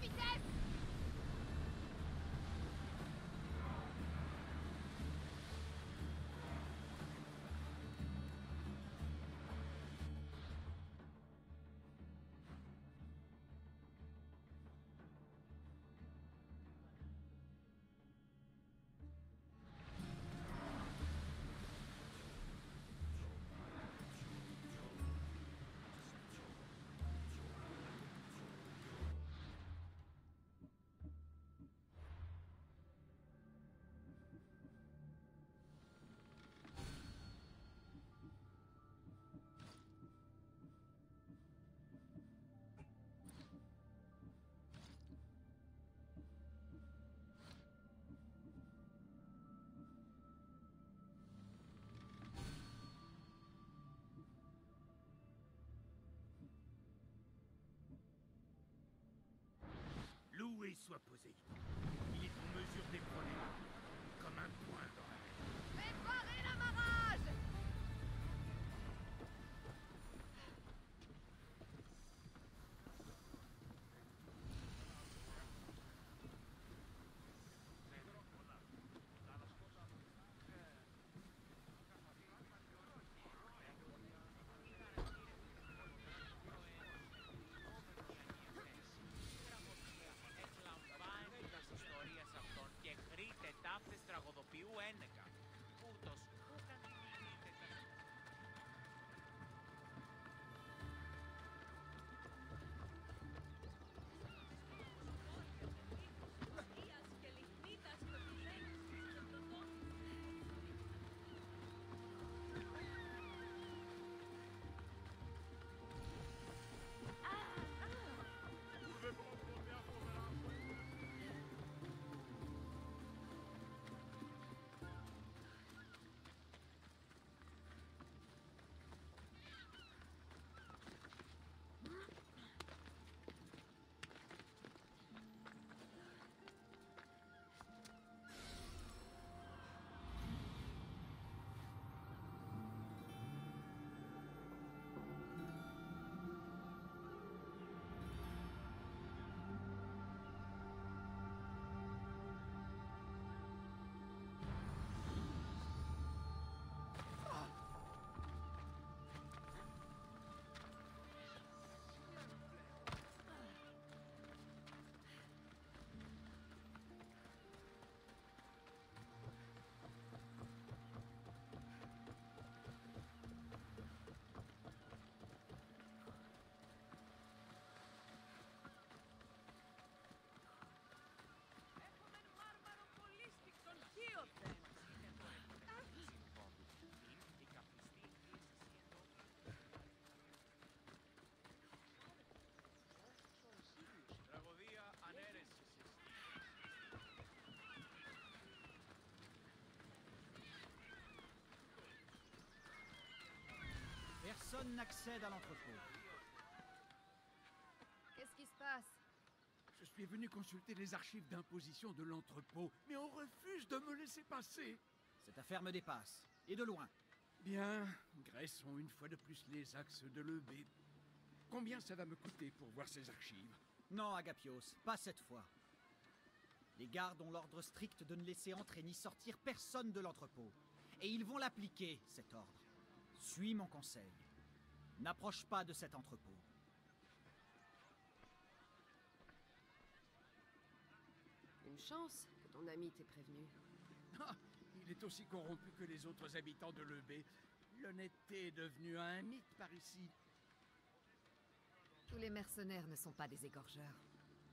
De vitesse soit posé. Il est en mesure d'éprouver Personne n'accède à l'entrepôt. Qu'est-ce qui se passe? Je suis venu consulter les archives d'imposition de l'entrepôt, mais on refuse de me laisser passer. Cette affaire me dépasse. Et de loin. Bien, graissons une fois de plus les axes de l'EB. Combien ça va me coûter pour voir ces archives? Non, Agapios, pas cette fois. Les gardes ont l'ordre strict de ne laisser entrer ni sortir personne de l'entrepôt. Et ils vont l'appliquer, cet ordre. Suis mon conseil. N'approche pas de cet entrepôt. Une chance que ton ami t'ait prévenu. Ah, il est aussi corrompu que les autres habitants de l'EB. L'honnêteté est devenue un mythe par ici. Tous les mercenaires ne sont pas des égorgeurs.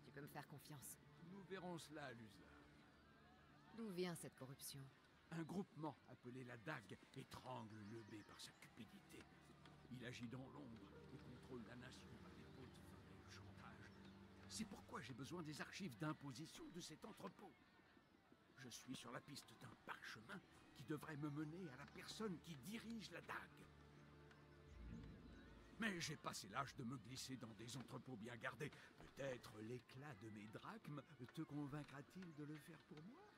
Tu peux me faire confiance. Nous verrons cela à l'usage. D'où vient cette corruption? Un groupement appelé la Dague étrangle l'EB par sa cupidité. Il agit dans l'ombre et contrôle la nation par des hautes fins et le chantage. C'est pourquoi j'ai besoin des archives d'imposition de cet entrepôt. Je suis sur la piste d'un parchemin qui devrait me mener à la personne qui dirige la dague. Mais j'ai passé l'âge de me glisser dans des entrepôts bien gardés. Peut-être l'éclat de mes drachmes te convaincra-t-il de le faire pour moi?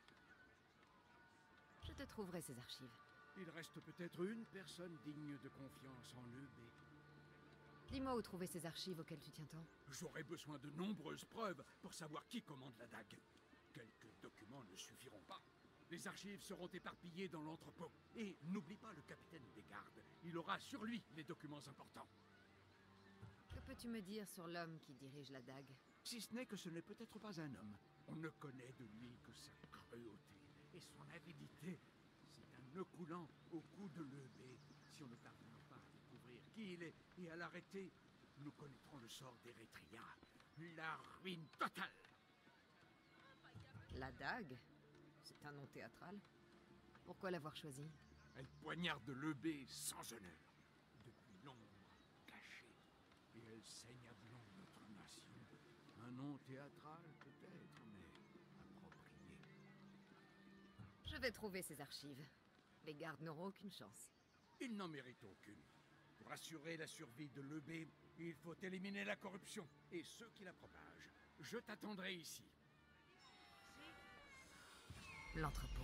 Je te trouverai ces archives. Il reste peut-être une personne digne de confiance en l'EB. Dis-moi où trouver ces archives auxquelles tu tiens tant. J'aurai besoin de nombreuses preuves pour savoir qui commande la dague. Quelques documents ne suffiront pas. Les archives seront éparpillées dans l'entrepôt. Et n'oublie pas le capitaine des gardes. Il aura sur lui les documents importants. Que peux-tu me dire sur l'homme qui dirige la dague? Si ce n'est que ce n'est peut-être pas un homme. On ne connaît de lui que sa cruauté et son avidité. Nœud coulant au cou de l'EB. Si on ne parvient pas à découvrir qui il est et à l'arrêter, nous connaîtrons le sort d'Érythrien. La ruine totale La dague C'est un nom théâtral. Pourquoi l'avoir choisi? Elle poignarde l'EB sans honneur, depuis l'ombre cachée. Et elle saigne à blanc notre nation. Un nom théâtral peut-être, mais approprié. Je vais trouver ces archives. Les gardes n'auront aucune chance. Ils n'en méritent aucune. Pour assurer la survie de l'EB, il faut éliminer la corruption et ceux qui la propagent. Je t'attendrai ici. L'entrepôt.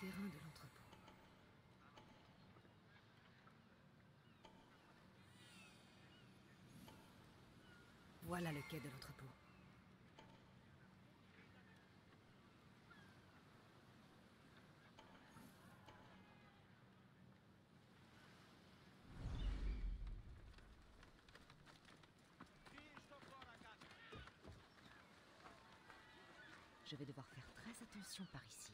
Terrain de l'entrepôt. Voilà le quai de l'entrepôt. Je vais devoir faire très attention par ici.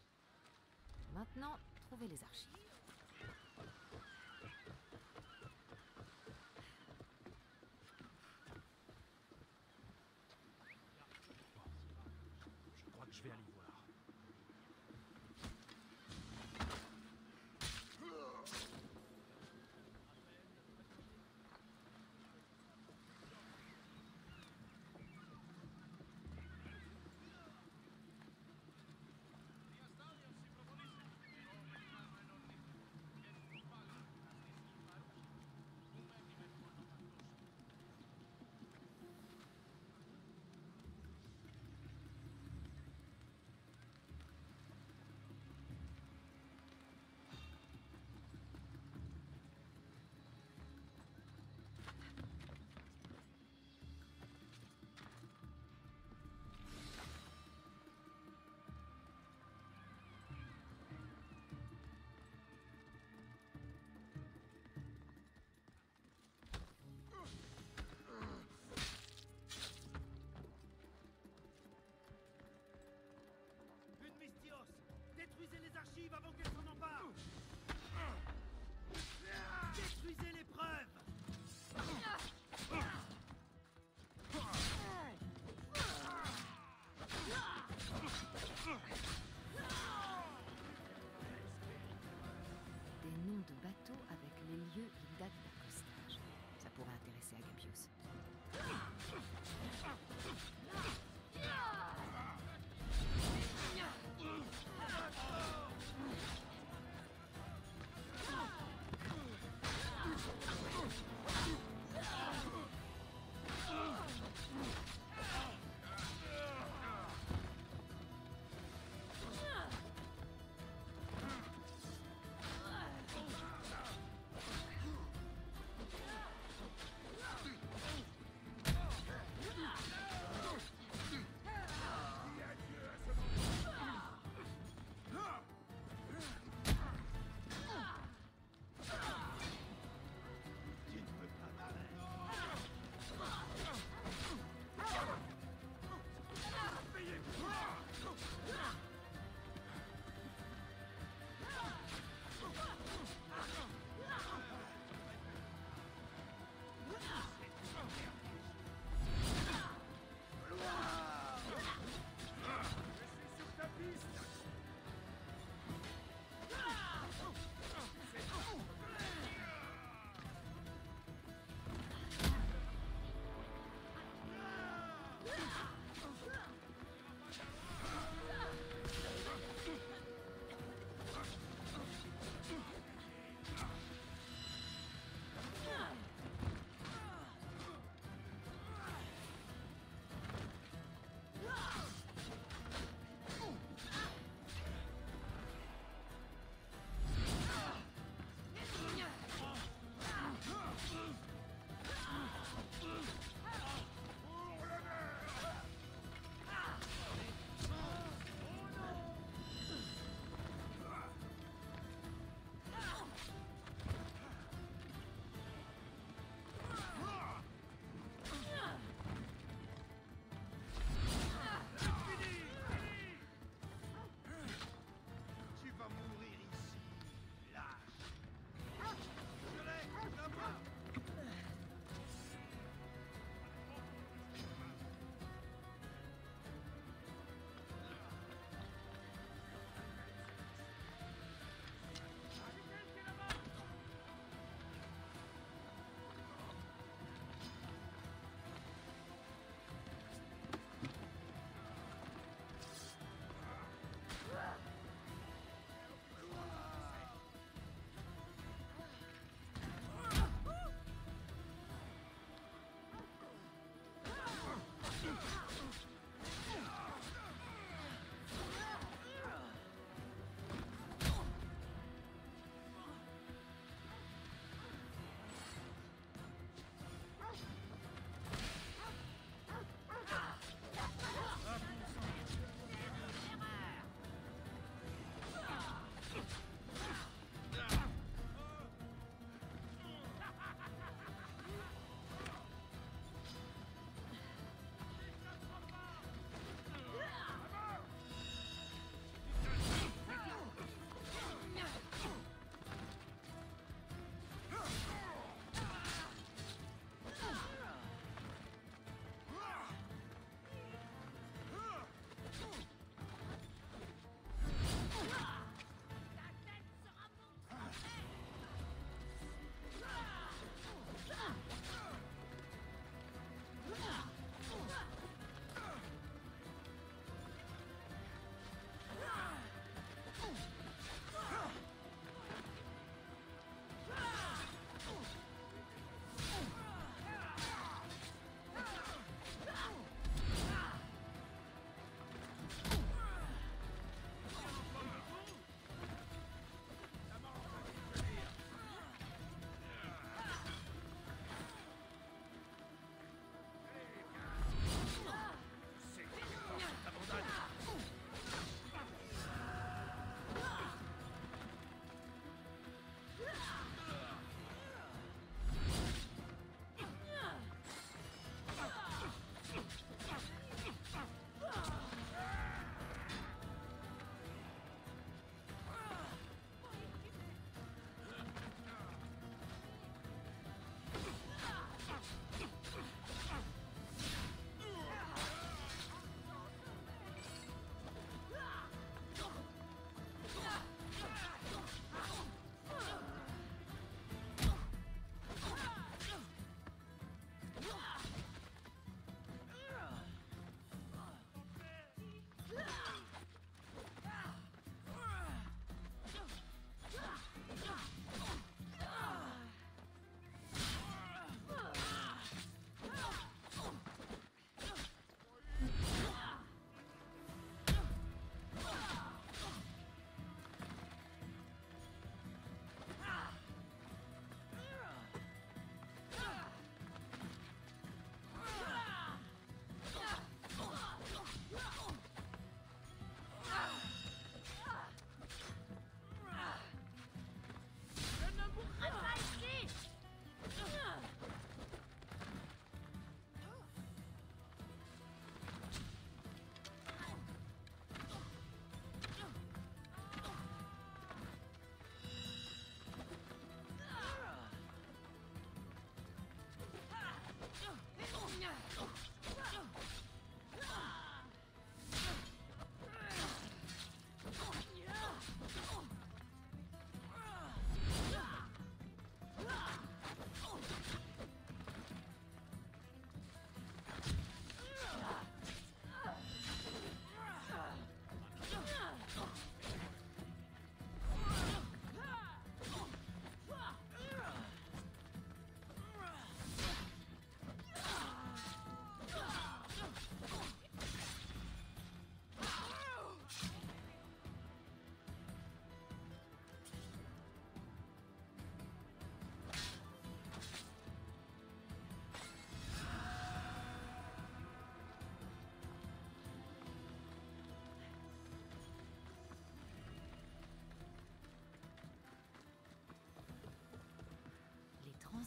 Maintenant, trouver les archives.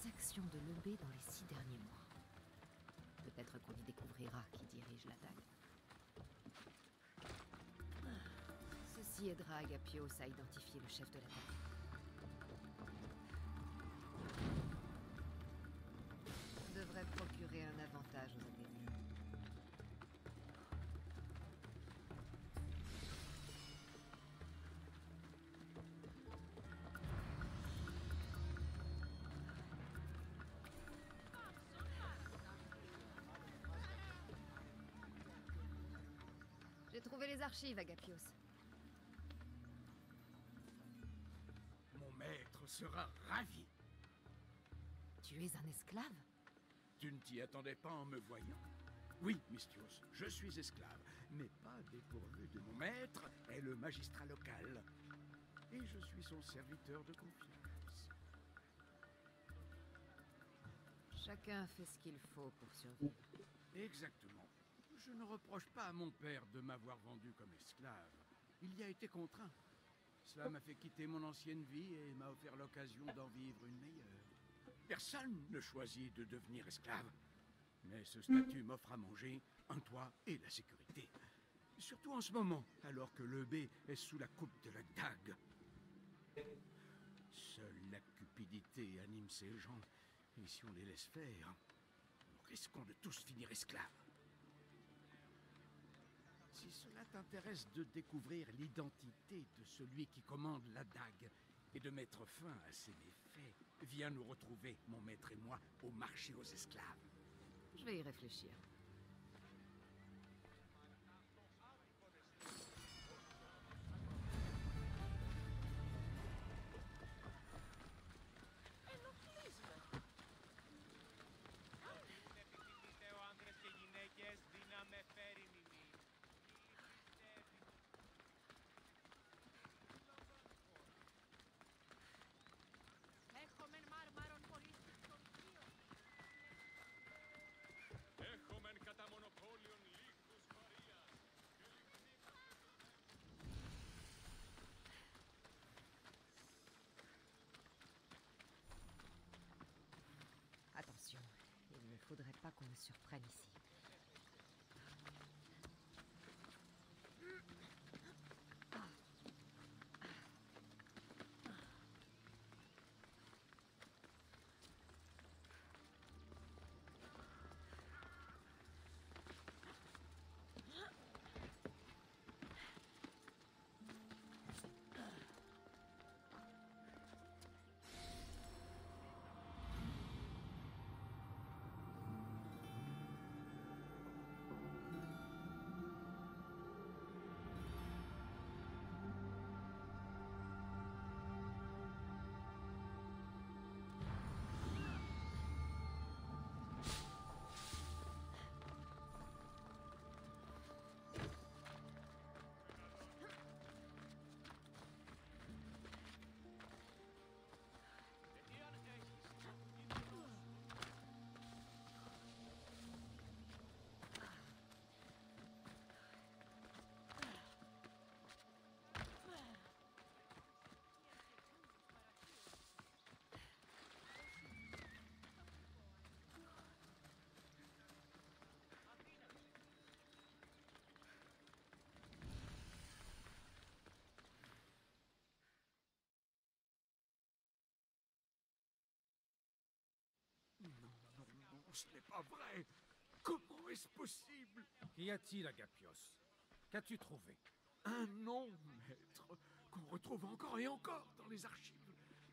Actions de Lebé dans les six derniers mois. Peut-être qu'on y découvrira qui dirige l'attaque. Ceci aidera Agapios à identifier le chef de l'attaque. J'ai trouvé les archives, Agapios. Mon maître sera ravi. Tu es un esclave? Tu ne t'y attendais pas en me voyant Oui, Mystios, je suis esclave, mais pas dépourvu de mon maître est le magistrat local. Et je suis son serviteur de confiance. Chacun fait ce qu'il faut pour survivre. Exactement. Je ne reproche pas à mon père de m'avoir vendu comme esclave. Il y a été contraint. Cela m'a fait quitter mon ancienne vie et m'a offert l'occasion d'en vivre une meilleure. Personne ne choisit de devenir esclave. Mais ce statut m'offre à manger, un toit et la sécurité. Surtout en ce moment, alors que le B est sous la coupe de la dague. Seule la cupidité anime ces gens. Et si on les laisse faire, nous risquons de tous finir esclaves. Si cela t'intéresse de découvrir l'identité de celui qui commande la dague et de mettre fin à ses méfaits, viens nous retrouver, mon maître et moi, au marché aux esclaves. Je vais y réfléchir. Faudrait pas qu'on me surprenne ici. Ce n'est pas vrai. Comment est-ce possible? Qu'y a-t-il, Agapios? Qu'as-tu trouvé? Un nom, maître, qu'on retrouve encore et encore dans les archives.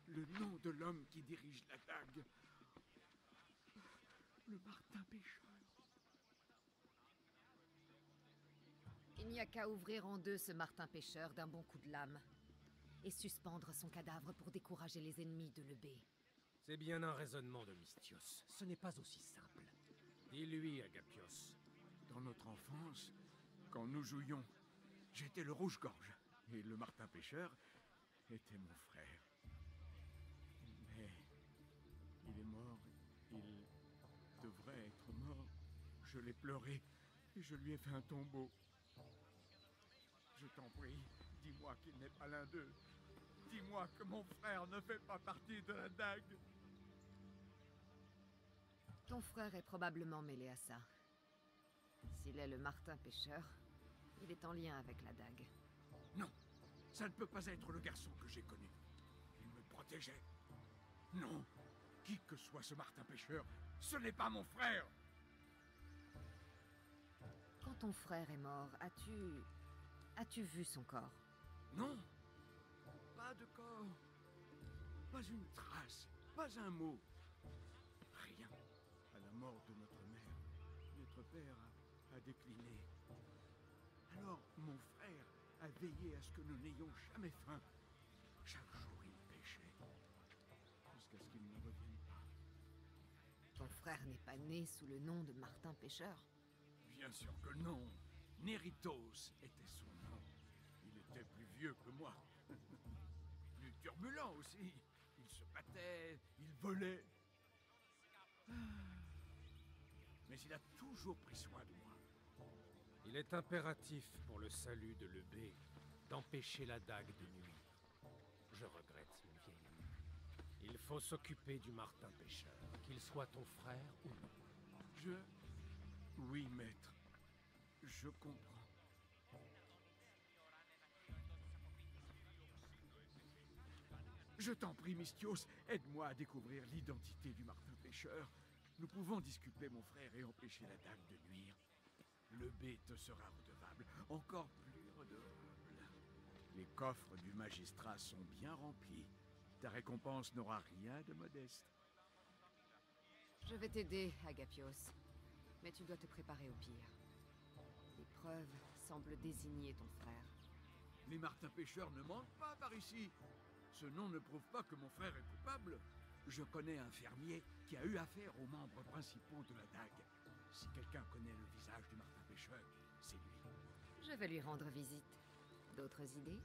Le nom de l'homme qui dirige la dague. Le Martin Pêcheur. Il n'y a qu'à ouvrir en deux ce Martin pêcheur d'un bon coup de lame et suspendre son cadavre pour décourager les ennemis de Lebé. C'est bien un raisonnement de Mystios. Ce n'est pas aussi simple. Dis-lui, Agapios. Dans notre enfance, quand nous jouions, j'étais le rouge-gorge et le Martin Pêcheur était mon frère. Mais il est mort, il devrait être mort. Je l'ai pleuré et je lui ai fait un tombeau. Je t'en prie, dis-moi qu'il n'est pas l'un d'eux. Dis-moi que mon frère ne fait pas partie de la dague. Ton frère est probablement mêlé à ça. S'il est le Martin pêcheur, il est en lien avec la dague. Non, ça ne peut pas être le garçon que j'ai connu. Il me protégeait. Non, qui que soit ce Martin pêcheur, ce n'est pas mon frère Quand ton frère est mort, as-tu... As-tu vu son corps? Non Pas de corps. Pas une trace. Pas un mot. Rien. À la mort de notre mère, notre père a, a décliné. Alors, mon frère a veillé à ce que nous n'ayons jamais faim. Chaque jour, il pêchait. Jusqu'à ce qu'il ne revienne pas. Ton frère n'est pas né sous le nom de Martin Pêcheur Bien sûr que non. Néritos était son nom. Il était plus vieux que moi. [laughs] turbulent aussi. Il se battait, il volait. Ah. Mais il a toujours pris soin de moi. Il est impératif pour le salut de Lebé d'empêcher la dague de nuire. Je regrette, mon vieil ami. Il faut s'occuper du Martin pêcheur, qu'il soit ton frère ou non. Je... Oui, maître. Je comprends. Je t'en prie, Mystios, aide-moi à découvrir l'identité du Martin pêcheur. Nous pouvons disculper mon frère et empêcher la dague de nuire. Le B te sera redevable, encore plus redevable. Les coffres du magistrat sont bien remplis. Ta récompense n'aura rien de modeste. Je vais t'aider, Agapios. Mais tu dois te préparer au pire. Les preuves semblent désigner ton frère. Les Martin pêcheurs ne mentent pas par ici. Ce nom ne prouve pas que mon frère est coupable. Je connais un fermier qui a eu affaire aux membres principaux de la dague. Si quelqu'un connaît le visage du Martin pêcheur, c'est lui. Je vais lui rendre visite. D'autres idées?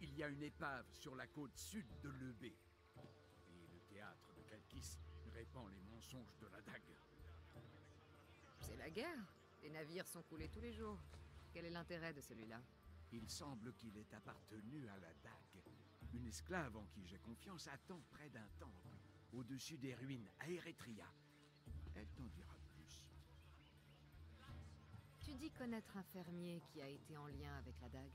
Il y a une épave sur la côte sud de Lebé. Et le théâtre de Kalkis répand les mensonges de la dague. C'est la guerre. Les navires sont coulés tous les jours. Quel est l'intérêt de celui-là? Il semble qu'il ait appartenu à la dague. Une esclave en qui j'ai confiance attend près d'un temple, au-dessus des ruines, à Eretria. Elle t'en dira plus. Tu dis connaître un fermier qui a été en lien avec la dague.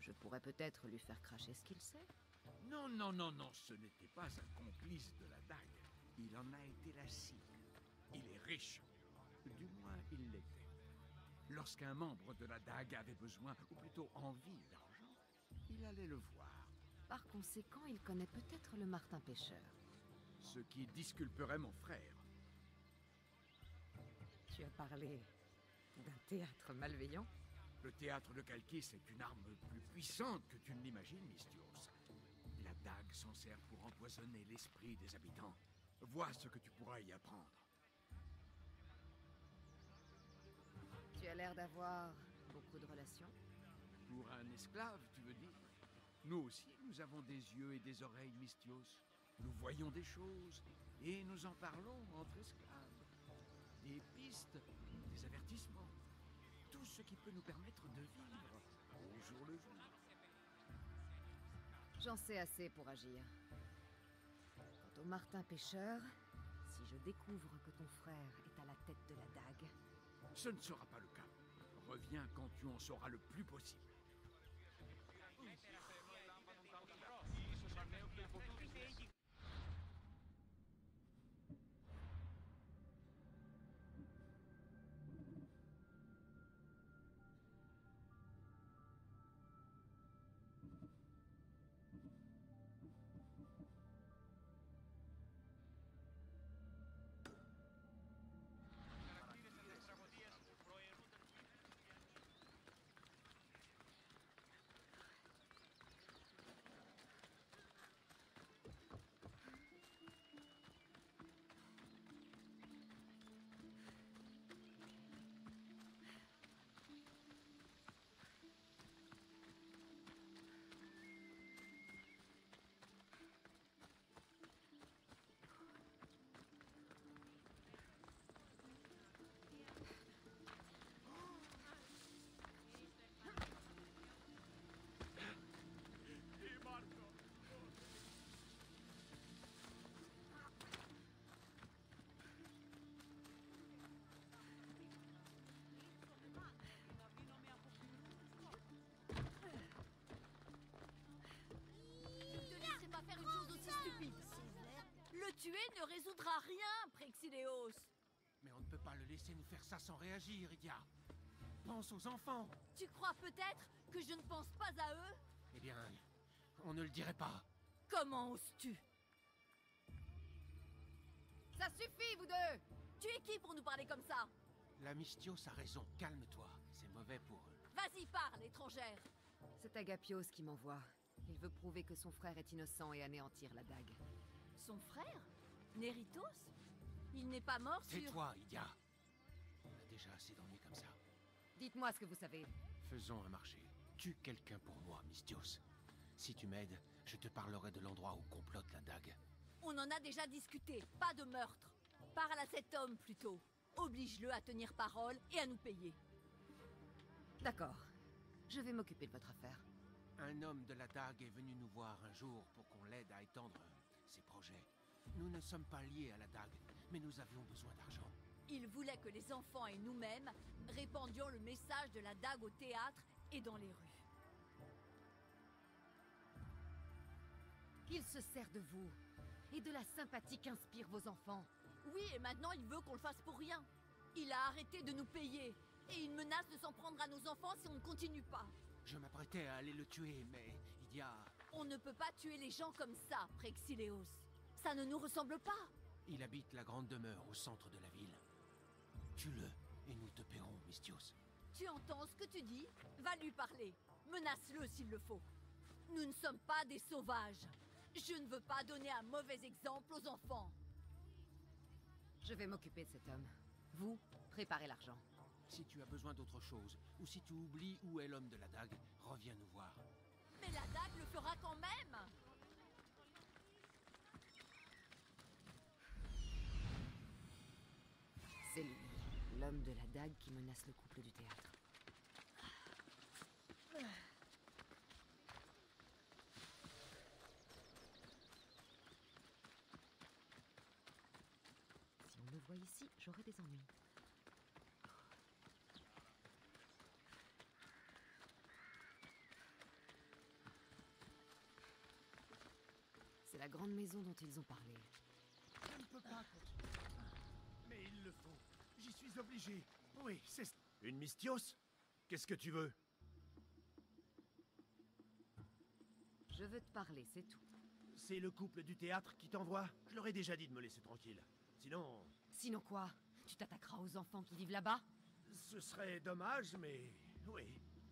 Je pourrais peut-être lui faire cracher ce qu'il sait. Non, non, non, non, ce n'était pas un complice de la dague. Il en a été la cible. Il est riche. Du moins, il l'était. Lorsqu'un membre de la dague avait besoin, ou plutôt envie d'argent, il allait le voir. Par conséquent, il connaît peut-être le Martin pêcheur. Ce qui disculperait mon frère. Tu as parlé d'un théâtre malveillant Le théâtre de Kalkis est une arme plus puissante que tu ne l'imagines, Mystios. La dague s'en sert pour empoisonner l'esprit des habitants. Vois ce que tu pourras y apprendre. Tu as l'air d'avoir beaucoup de relations. Pour un esclave, tu veux dire? Nous aussi, nous avons des yeux et des oreilles, Mystios. Nous voyons des choses et nous en parlons entre esclaves. Des pistes, des avertissements. Tout ce qui peut nous permettre de vivre au jour le jour. J'en sais assez pour agir. Quant au Martin pêcheur, si je découvre que ton frère est à la tête de la dague... Ce ne sera pas le cas. Reviens quand tu en sauras le plus possible. Ne résoudra rien, Prexileos. Mais on ne peut pas le laisser nous faire ça sans réagir, Idia. Pense aux enfants. Tu crois peut-être que je ne pense pas à eux? Eh bien, on ne le dirait pas. Comment oses-tu? Ça suffit, vous deux Tu es qui pour nous parler comme ça? La Mystios a raison, calme-toi. C'est mauvais pour eux. Vas-y, parle, étrangère C'est Agapios qui m'envoie. Il veut prouver que son frère est innocent et anéantir la dague. Son frère Néritos Il n'est pas mort sur... Tais-toi, Idia. On a déjà assez d'ennuis comme ça. Dites-moi ce que vous savez. Faisons un marché. Tue quelqu'un pour moi, Mystios. Si tu m'aides, je te parlerai de l'endroit où complote la dague. On en a déjà discuté, pas de meurtre. Parle à cet homme plutôt. Oblige-le à tenir parole et à nous payer. D'accord. Je vais m'occuper de votre affaire. Un homme de la dague est venu nous voir un jour pour qu'on l'aide à étendre ses projets. Nous ne sommes pas liés à la dague, mais nous avions besoin d'argent. Il voulait que les enfants et nous-mêmes répandions le message de la dague au théâtre et dans les rues. Il se sert de vous et de la sympathie qu'inspirent vos enfants. Oui, et maintenant il veut qu'on le fasse pour rien. Il a arrêté de nous payer et il menace de s'en prendre à nos enfants si on ne continue pas. Je m'apprêtais à aller le tuer, mais il y a... On ne peut pas tuer les gens comme ça, Prexileos. Ça ne nous ressemble pas. Il habite la grande demeure au centre de la ville. Tue-le et nous te paierons, Mystios. Tu entends ce que tu dis? Va lui parler. Menace-le s'il le faut. Nous ne sommes pas des sauvages. Je ne veux pas donner un mauvais exemple aux enfants. Je vais m'occuper de cet homme. Vous, préparez l'argent. Si tu as besoin d'autre chose, ou si tu oublies où est l'homme de la dague, reviens nous voir. Mais la dague le fera quand même C'est lui, l'homme de la dague qui menace le couple du théâtre. Si on me voit ici, j'aurai des ennuis. Grande maison dont ils ont parlé. Je ne peux pas continuer. Mais il le faut. J'y suis obligé. Oui, c'est... Une Mystios? Qu'est-ce que tu veux? Je veux te parler, c'est tout. C'est le couple du théâtre qui t'envoie? Je leur ai déjà dit de me laisser tranquille. Sinon... Sinon quoi? Tu t'attaqueras aux enfants qui vivent là-bas? Ce serait dommage, mais... Oui.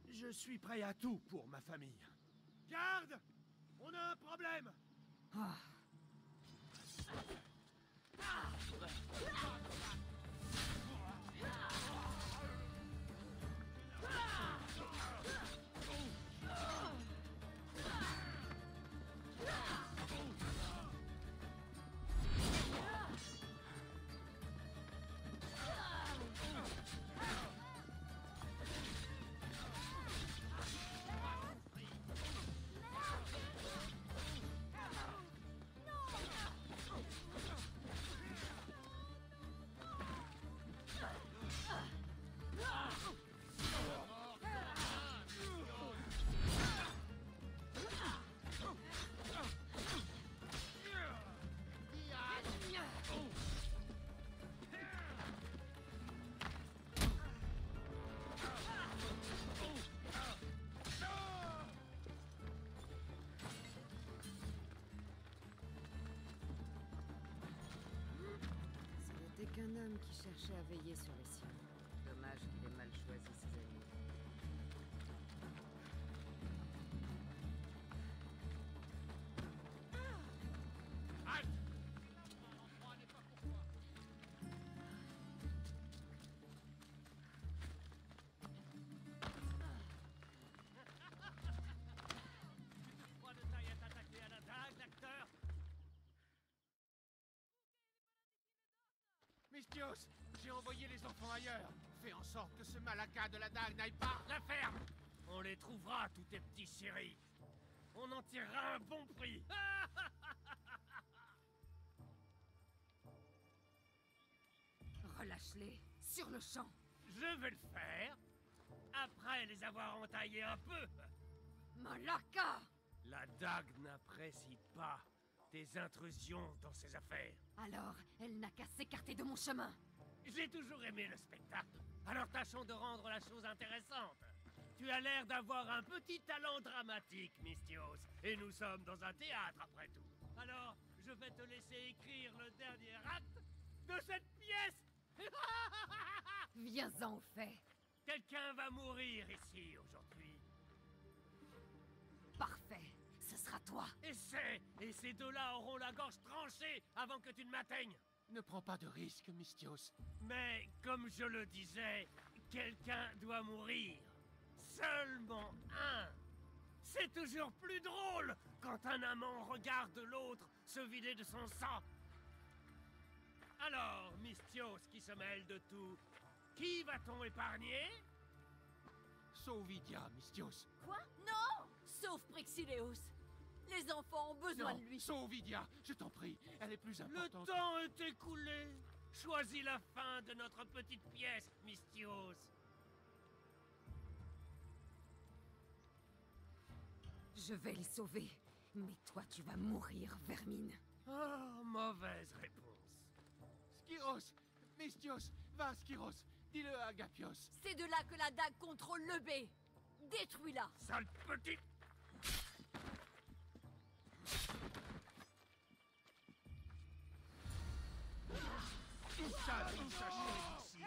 Je suis prêt à tout pour ma famille. Garde On a un problème Ah. Qu'un homme qui cherchait à veiller sur les siens. J'ai envoyé les enfants ailleurs. Fais en sorte que ce malaka de la dague n'aille pas la ferme. On les trouvera, tous tes petits chéris. On en tirera un bon prix. [laughs] Relâche-les, sur le champ. Je vais le faire. Après les avoir entaillés un peu. Malaka La dague n'apprécie pas tes intrusions dans ses affaires. Alors, elle n'a qu'à s'écarter de mon chemin. J'ai toujours aimé le spectacle. Alors tâchons de rendre la chose intéressante. Tu as l'air d'avoir un petit talent dramatique, Mystios. Et nous sommes dans un théâtre, après tout. Alors, je vais te laisser écrire le dernier acte de cette pièce [laughs] Viens-en au fait. Quelqu'un va mourir ici aujourd'hui. Parfait. Sera toi. Essaie Et ces deux-là auront la gorge tranchée avant que tu ne m'atteignes Ne prends pas de risques, Mystios. Mais, comme je le disais, quelqu'un doit mourir. Seulement un. C'est toujours plus drôle quand un amant regarde l'autre se vider de son sang. Alors, Mystios qui se mêle de tout, qui va-t-on épargner? Sauvidia, Mystios. Quoi? Non Sauf Prixileus. Les enfants ont besoin non, de lui. Sauvidia, je t'en prie. Elle est plus Le importante. temps est écoulé. Choisis la fin de notre petite pièce, Mystios. Je vais les sauver. Mais toi, tu vas mourir, vermine. Oh, mauvaise réponse. Skyros Mystios Va, Skyros Dis-le à Agapios. C'est de là que la dague contrôle le B. Détruis-la. Sale petit... Ça, s'achève ici.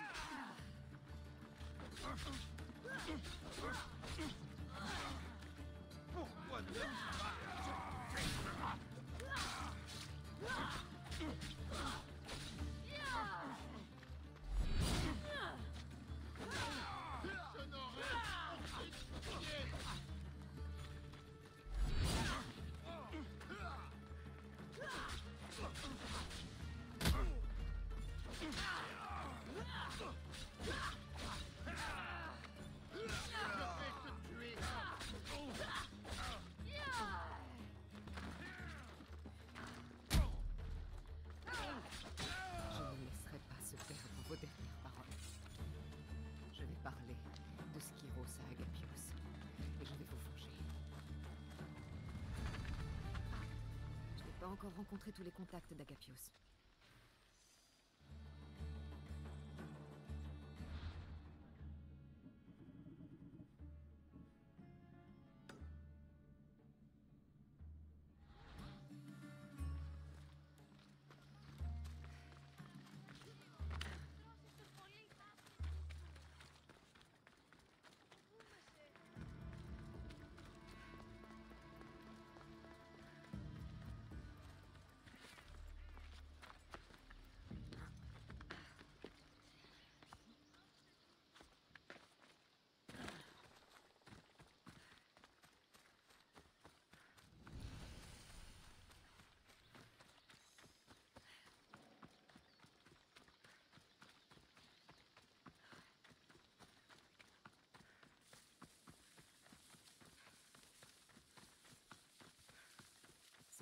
Encore rencontré tous les contacts d'Agapios.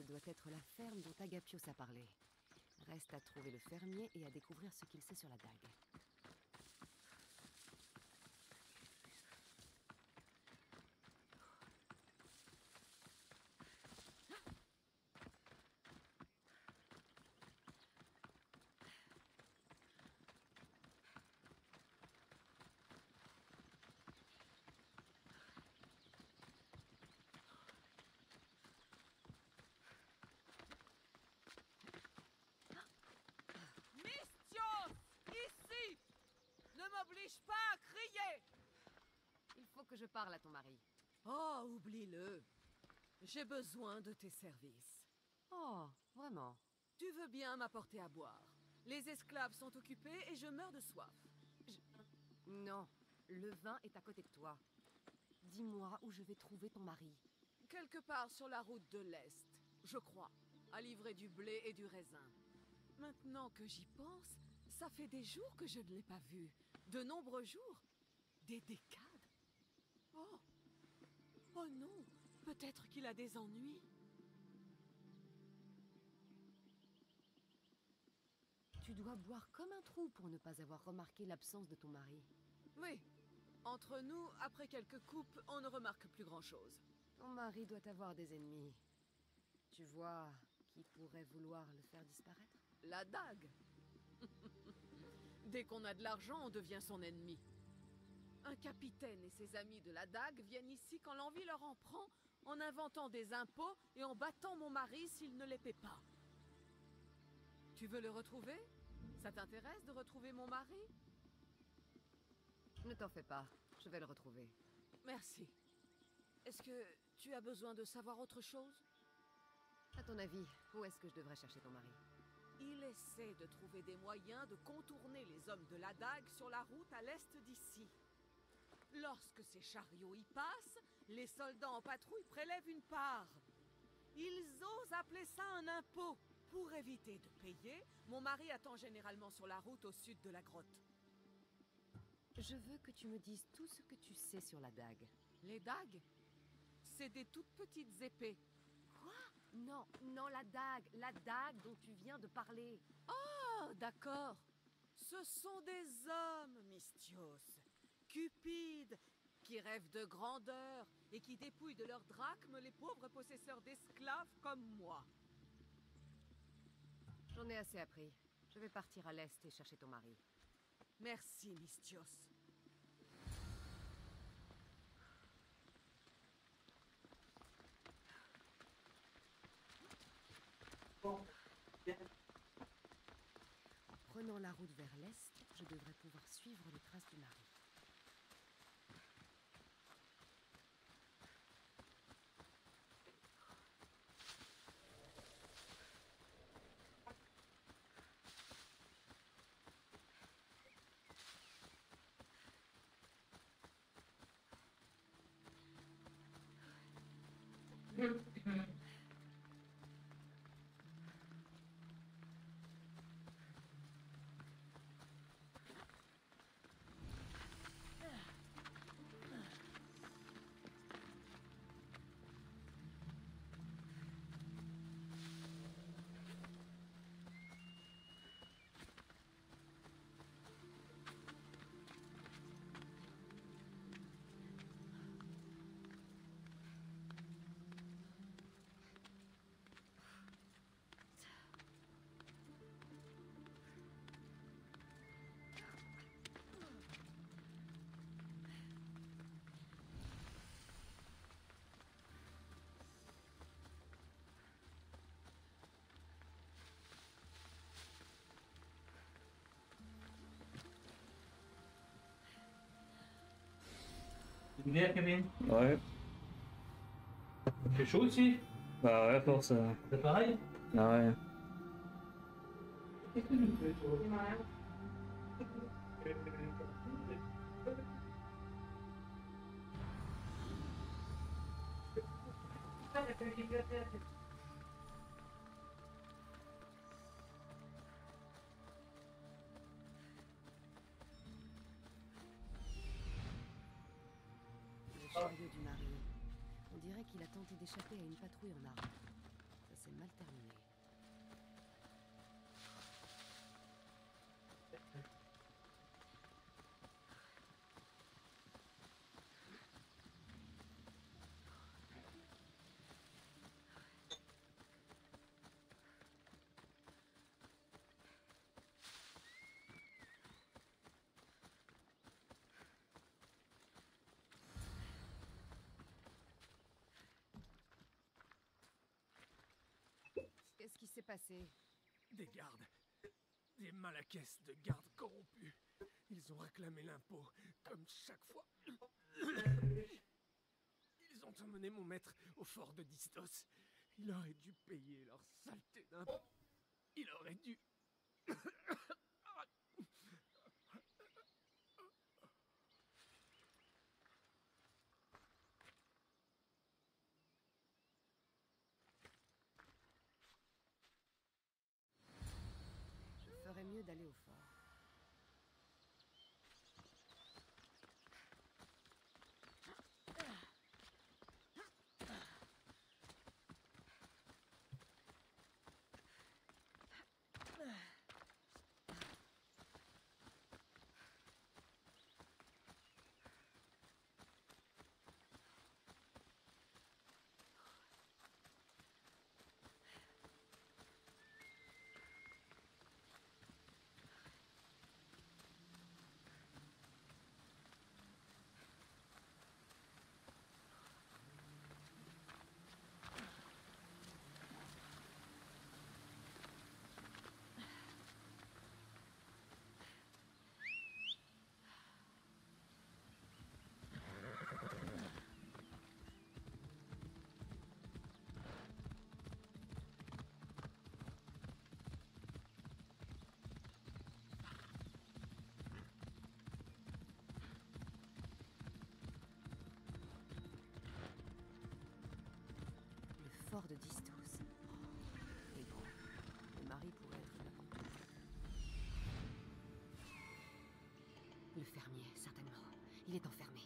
Doit être la ferme dont Agapios a parlé. Reste à trouver le fermier et à découvrir ce qu'il sait sur la dague. Mystios Ici Ne m'oblige pas à crier Il faut que je parle à ton mari. Oh, oublie-le. J'ai besoin de tes services. Oh, vraiment Tu veux bien m'apporter à boire. Les esclaves sont occupés et je meurs de soif. Non, le vin est à côté de toi. Dis-moi où je vais trouver ton mari. Quelque part sur la route de l'Est, je crois, à livrer du blé et du raisin. Maintenant que j'y pense, ça fait des jours que je ne l'ai pas vu. De nombreux jours. Des décades. Oh non Peut-être qu'il a des ennuis. Tu dois boire comme un trou pour ne pas avoir remarqué l'absence de ton mari. Oui. Entre nous, après quelques coupes, on ne remarque plus grand-chose. Ton mari doit avoir des ennemis. Tu vois, qui pourrait vouloir le faire disparaître? La dague [laughs] Dès qu'on a de l'argent, on devient son ennemi. Un capitaine et ses amis de la dague viennent ici quand l'envie leur en prend, en inventant des impôts et en battant mon mari s'il ne les paie pas. Tu veux le retrouver? Ça t'intéresse de retrouver mon mari? Ne t'en fais pas, je vais le retrouver. Merci. Est-ce que tu as besoin de savoir autre chose? À ton avis, où est-ce que je devrais chercher ton mari? Il essaie de trouver des moyens de contourner les hommes de la dague sur la route à l'est d'ici. Lorsque ces chariots y passent, les soldats en patrouille prélèvent une part. Ils osent appeler ça un impôt. Pour éviter de payer, mon mari attend généralement sur la route au sud de la grotte. Je veux que tu me dises tout ce que tu sais sur la dague. Les dagues? C'est des toutes petites épées. Quoi? Non, non, la dague, la dague dont tu viens de parler. Oh, d'accord. Ce sont des hommes, Mystios. Cupides, qui rêvent de grandeur et qui dépouillent de leurs drachmes les pauvres possesseurs d'esclaves comme moi. J'en ai assez appris. Je vais partir à l'est et chercher ton mari. Merci, Mystios. En prenant la route vers l'est, je devrais pouvoir suivre les traces du mari. Bière, Kevin Ouais. C'est chaud ici Bah ouais, pour ça. C'est pareil Ah ouais. Qu'est-ce que tu fais, toi? D'échapper à une patrouille en armes. Ça s'est mal terminé. Qu'est-ce qui s'est passé Des gardes. Des malacaisses de gardes corrompus. Ils ont réclamé l'impôt, comme chaque fois. Ils ont emmené mon maître au fort de Distos. Il aurait dû payer leur saleté d'impôt. Il aurait dû... de le pourrait. Le fermier, certainement. Il est enfermé.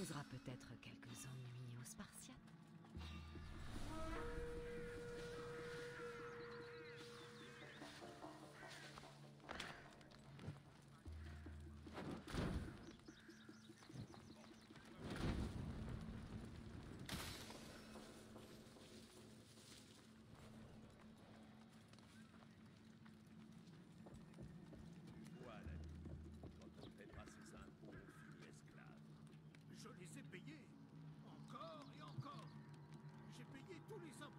causera peut-être quelques ennuis aux Spartiates. tous les hommes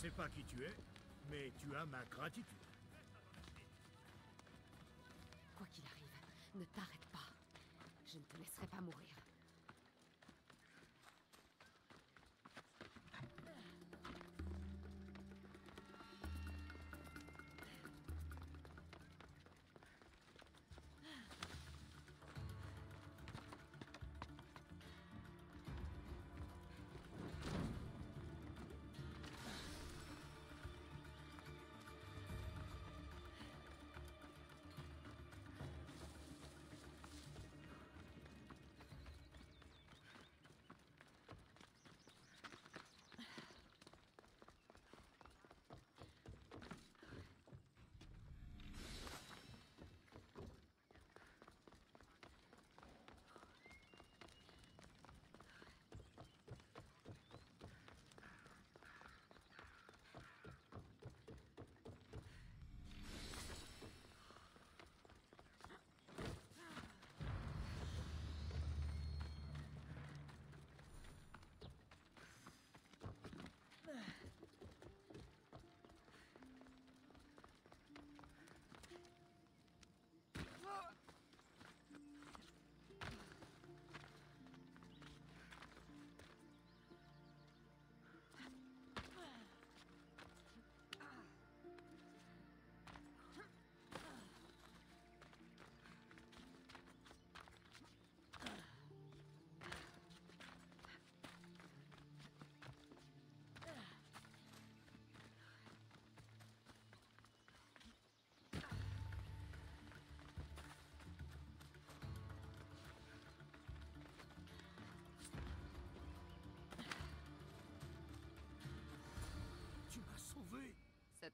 sais pas qui tu es, mais tu as ma gratitude.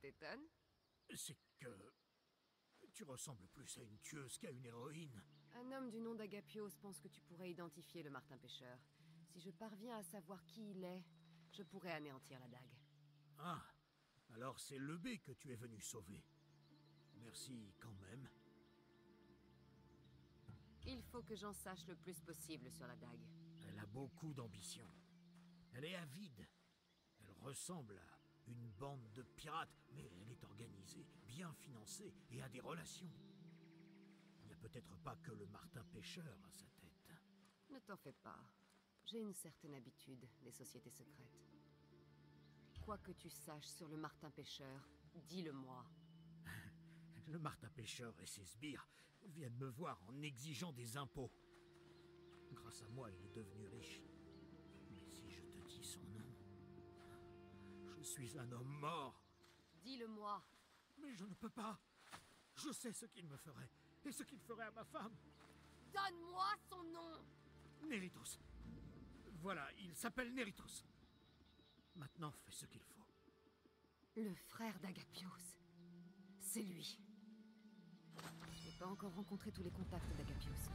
T'étonne C'est que... Tu ressembles plus à une tueuse qu'à une héroïne. Un homme du nom d'Agapios pense que tu pourrais identifier le Martin Pêcheur. Si je parviens à savoir qui il est, je pourrais anéantir la dague. Ah, alors c'est le B que tu es venu sauver. Merci quand même. Il faut que j'en sache le plus possible sur la dague. Elle a beaucoup d'ambition. Elle est avide. Elle ressemble à une bande de pirates, mais elle est organisée, bien financée et a des relations. Il n'y a peut-être pas que le Martin pêcheur à sa tête. Ne t'en fais pas. J'ai une certaine habitude des sociétés secrètes. Quoi que tu saches sur le Martin Pêcheur, dis-le-moi. [laughs] Le Martin pêcheur et ses sbires viennent me voir en exigeant des impôts. Grâce à moi, il est devenu riche. Suis un homme mort. Dis-le-moi. Mais je ne peux pas. Je sais ce qu'il me ferait et ce qu'il ferait à ma femme. Donne-moi son nom Néritos. Voilà, il s'appelle Néritos. Maintenant, fais ce qu'il faut. Le frère d'Agapios. C'est lui. Je n'ai pas encore rencontré tous les contacts d'Agapios.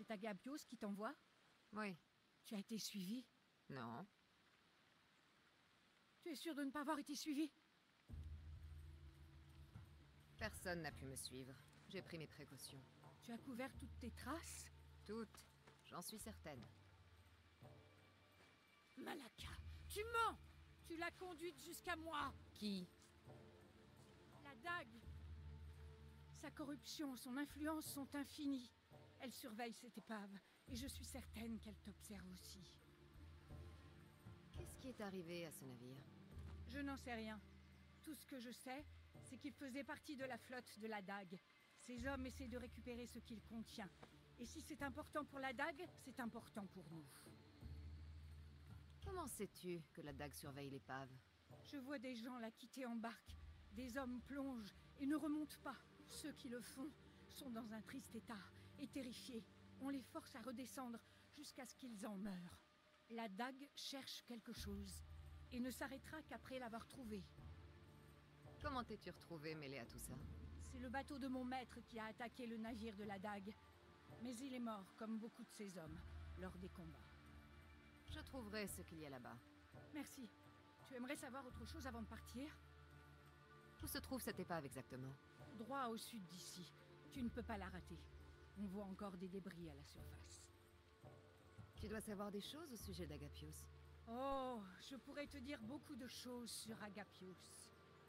C'est Agapios qui t'envoie Oui. Tu as été suivi Non. Tu es sûr de ne pas avoir été suivi Personne n'a pu me suivre. J'ai pris mes précautions. Tu as couvert toutes tes traces Toutes. J'en suis certaine. Malaka, tu mens Tu l'as conduite jusqu'à moi Qui La dague Sa corruption, son influence sont infinies. Elle surveille cette épave, et je suis certaine qu'elle t'observe aussi. Qu'est-ce qui est arrivé à ce navire? Je n'en sais rien. Tout ce que je sais, c'est qu'il faisait partie de la flotte de la dague. Ces hommes essaient de récupérer ce qu'il contient. Et si c'est important pour la dague, c'est important pour nous. Comment sais-tu que la dague surveille l'épave? Je vois des gens la quitter en barque. Des hommes plongent et ne remontent pas. Ceux qui le font sont dans un triste état et terrifiés. On les force à redescendre jusqu'à ce qu'ils en meurent. La dague cherche quelque chose et ne s'arrêtera qu'après l'avoir trouvé. Comment t'es-tu retrouvé mêlé à tout ça? C'est le bateau de mon maître qui a attaqué le navire de la dague. Mais il est mort, comme beaucoup de ses hommes, lors des combats. Je trouverai ce qu'il y a là-bas. Merci. Tu aimerais savoir autre chose avant de partir? Où se trouve cette épave exactement? Droit au sud d'ici. Tu ne peux pas la rater. On voit encore des débris à la surface. Tu dois savoir des choses au sujet d'Agapios. Oh, je pourrais te dire beaucoup de choses sur Agapios.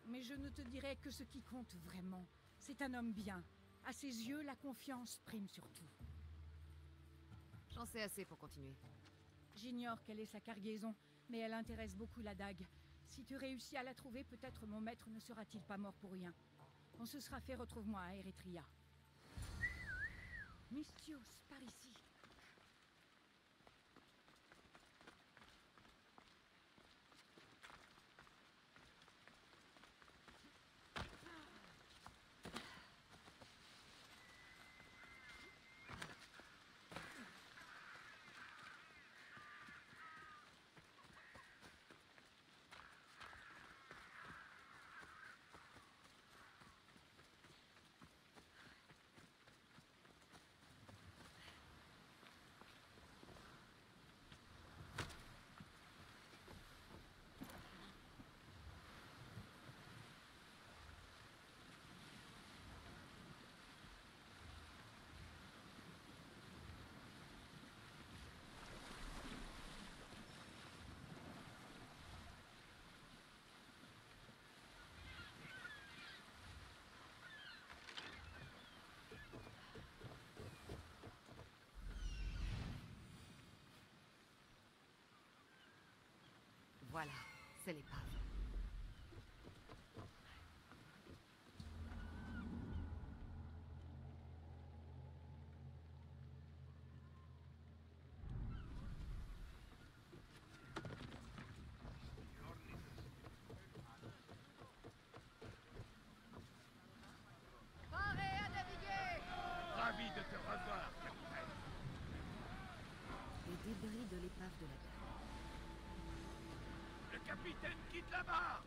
Mais je ne te dirai que ce qui compte vraiment. C'est un homme bien. À ses yeux, la confiance prime sur tout. J'en sais assez pour continuer. J'ignore quelle est sa cargaison, mais elle intéresse beaucoup la dague. Si tu réussis à la trouver, peut-être mon maître ne sera-t-il pas mort pour rien. On se sera fait retrouve-moi à Eretria. Mystios, par ici. Voilà, c'est l'épave. Parez à naviguer Ravi de te revoir, capitaine. Les débris de l'épave de la capitaine quitte la barre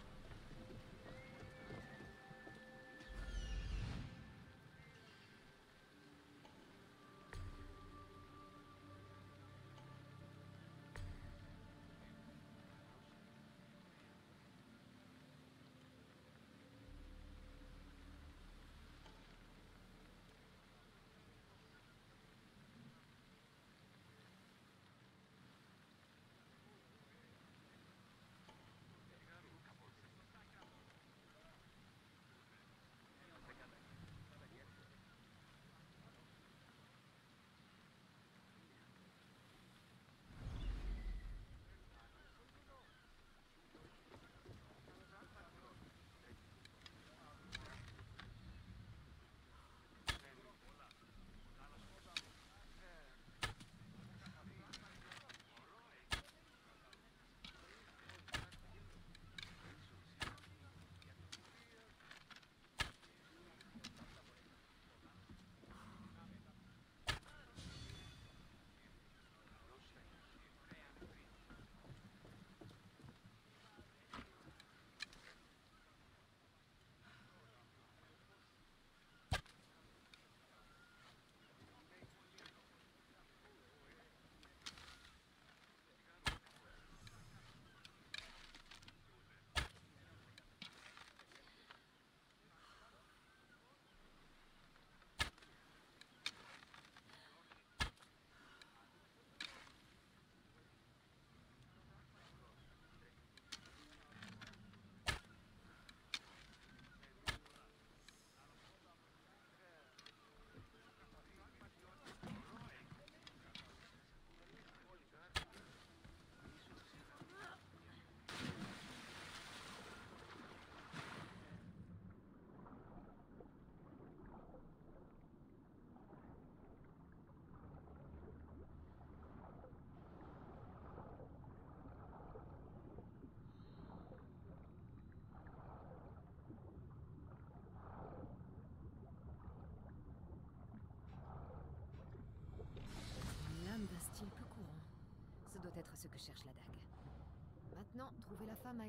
doit être ce que cherche la dague. Maintenant, trouvez la femme à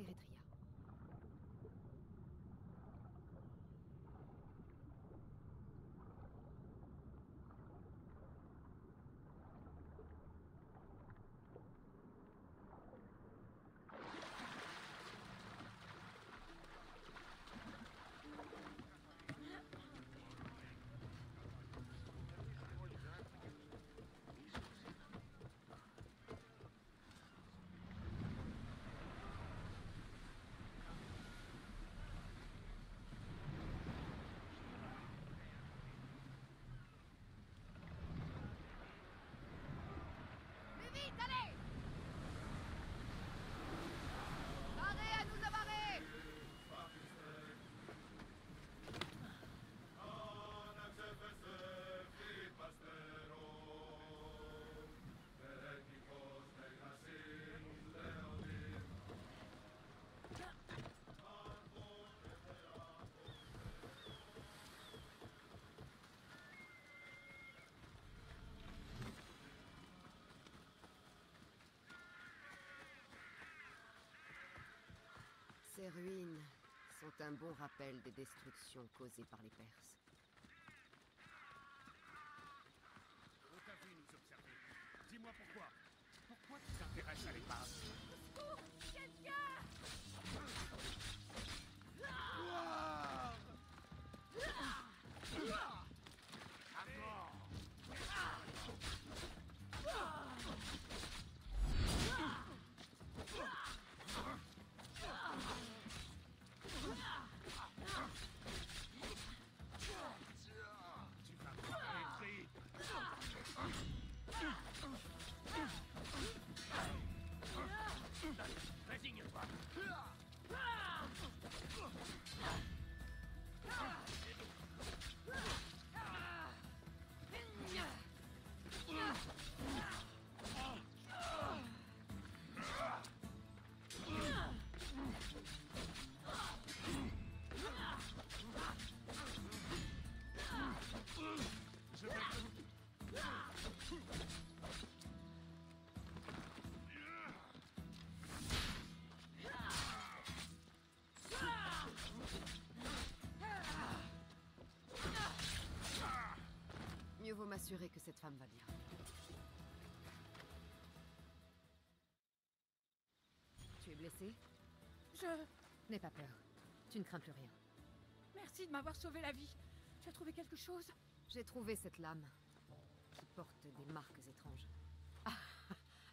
Ces ruines sont un bon rappel des destructions causées par les Perses. M'assurer que cette femme va bien. Tu es blessé Je... N'aie pas peur. Tu ne crains plus rien. Merci de m'avoir sauvé la vie. Tu as trouvé quelque chose? J'ai trouvé cette lame qui porte des marques étranges. Ah,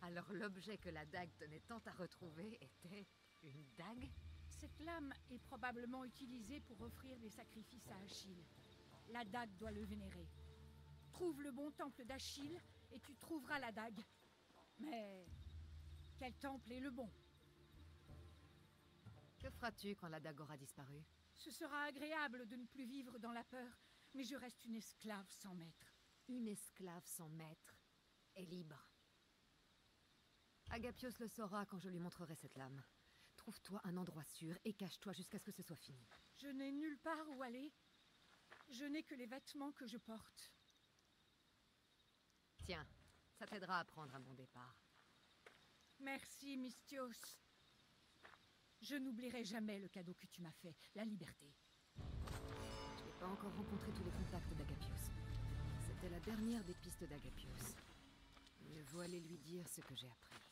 alors l'objet que la dague tenait tant à retrouver était une dague? Cette lame est probablement utilisée pour offrir des sacrifices à Achille. La dague doit le vénérer. Trouve le bon temple d'Achille et tu trouveras la dague. Mais quel temple est le bon? Que feras-tu quand la dague aura disparu? Ce sera agréable de ne plus vivre dans la peur, mais je reste une esclave sans maître. Une esclave sans maître est libre. Agapios le saura quand je lui montrerai cette lame. Trouve-toi un endroit sûr et cache-toi jusqu'à ce que ce soit fini. Je n'ai nulle part où aller. Je n'ai que les vêtements que je porte. Tiens, ça t'aidera à prendre un bon départ. Merci, Mystios. Je n'oublierai jamais le cadeau que tu m'as fait, la liberté. Je n'ai pas encore rencontré tous les contacts d'Agapios. C'était la dernière des pistes d'Agapios. Mieux vaut aller lui dire ce que j'ai appris.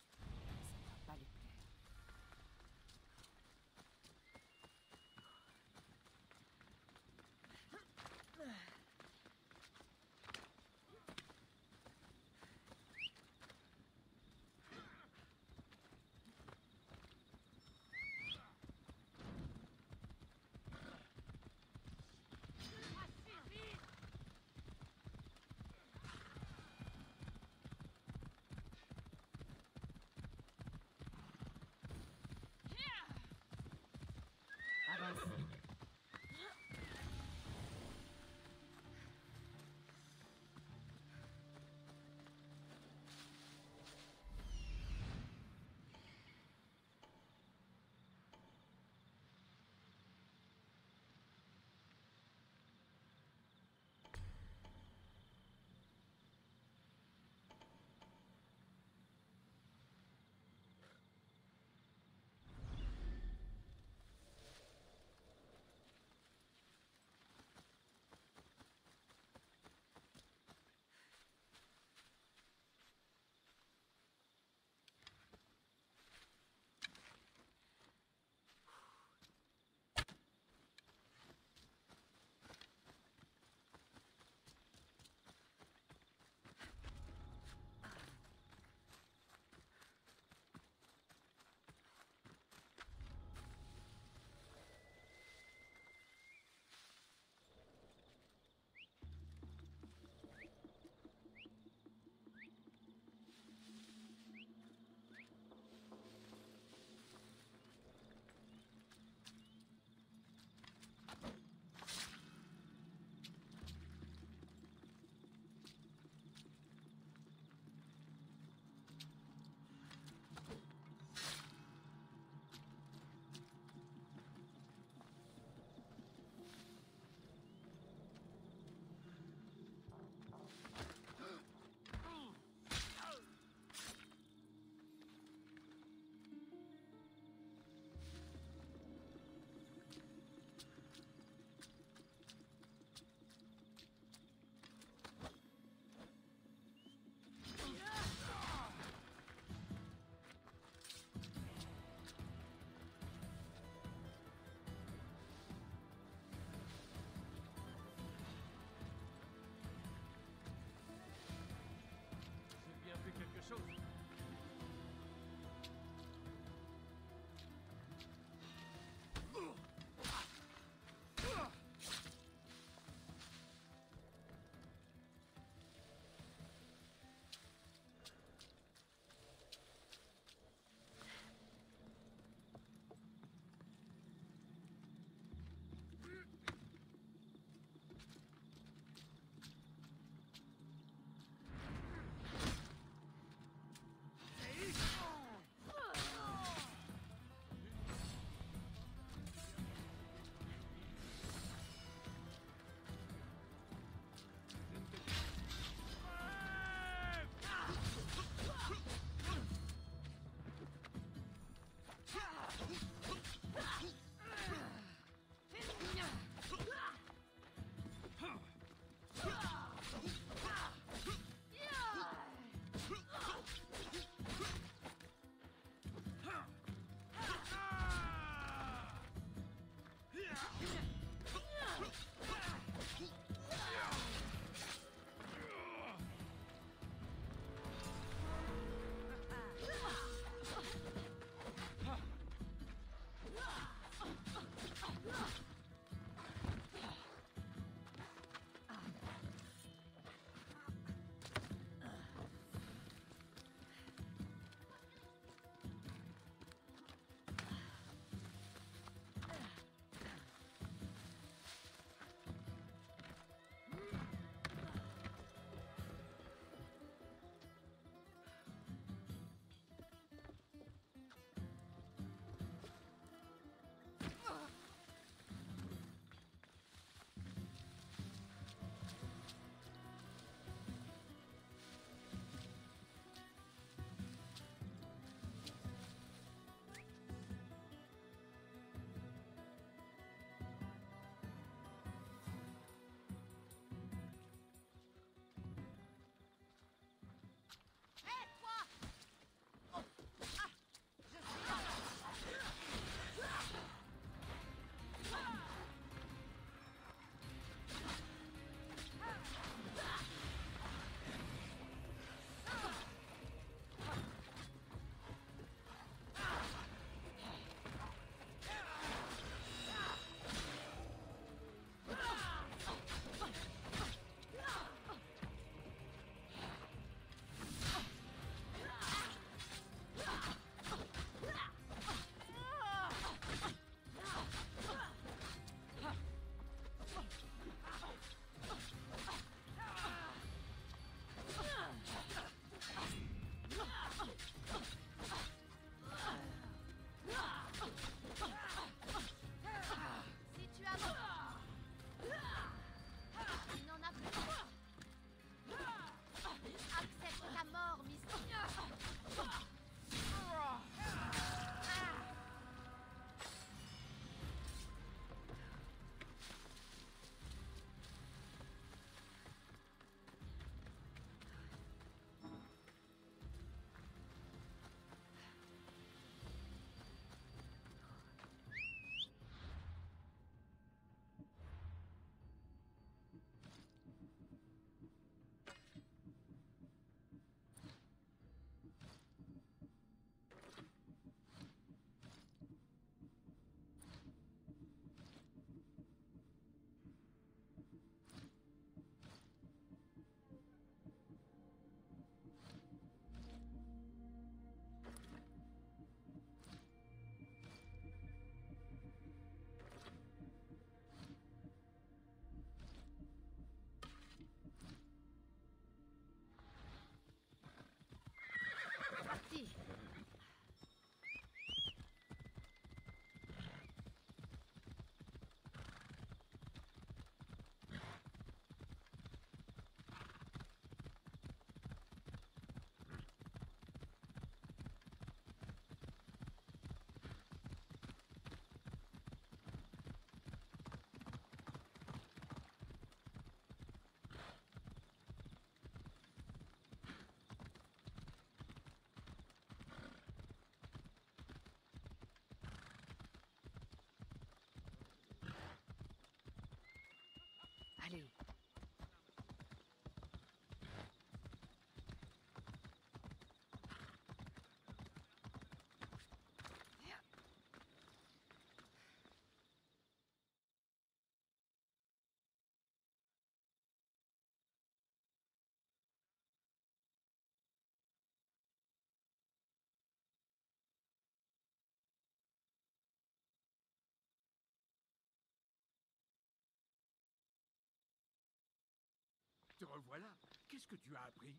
Que tu as appris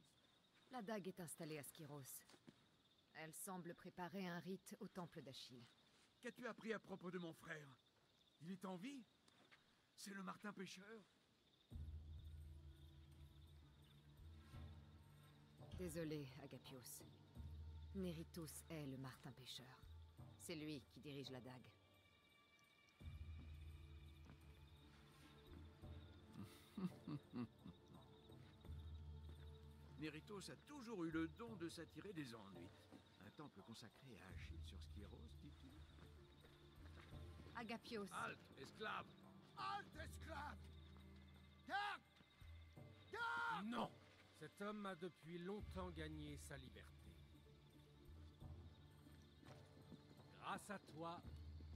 La dague est installée à Skyros. Elle semble préparer un rite au temple d'Achille. Qu'as-tu appris à propos de mon frère? Il est en vie? C'est le Martin pêcheur? Désolé, Agapios. Néritos est le Martin pêcheur. C'est lui qui dirige la dague. [laughs] Néritos a toujours eu le don de s'attirer des ennuis. Un temple consacré à Achille sur Skyros, dis-tu Agapios. Halte, esclave Halte, esclave Garde Garde Non Cet homme a depuis longtemps gagné sa liberté. Grâce à toi,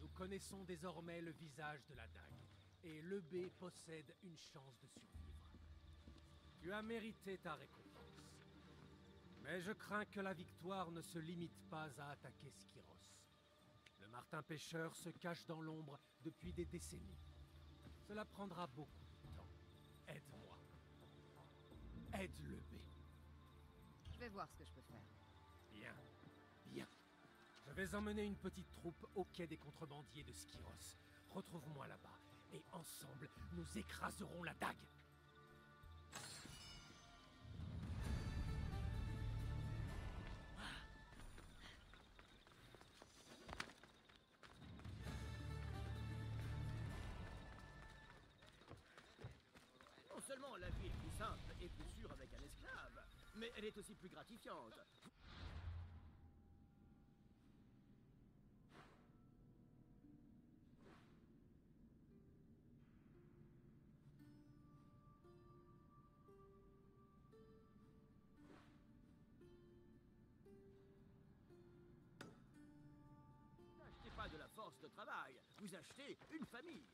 nous connaissons désormais le visage de la dague, et le B possède une chance de survivre. Tu as mérité ta récompense. Mais je crains que la victoire ne se limite pas à attaquer Skyros. Le Martin pêcheur se cache dans l'ombre depuis des décennies. Cela prendra beaucoup de temps. Aide-moi. Aide le B. Je vais voir ce que je peux faire. Bien, bien. Je vais emmener une petite troupe au quai des contrebandiers de Skyros. Retrouve-moi là-bas, et ensemble, nous écraserons la dague. Elle est aussi plus gratifiante. N'achetez pas de la force de travail, vous achetez une famille.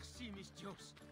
merci, Miss Jones.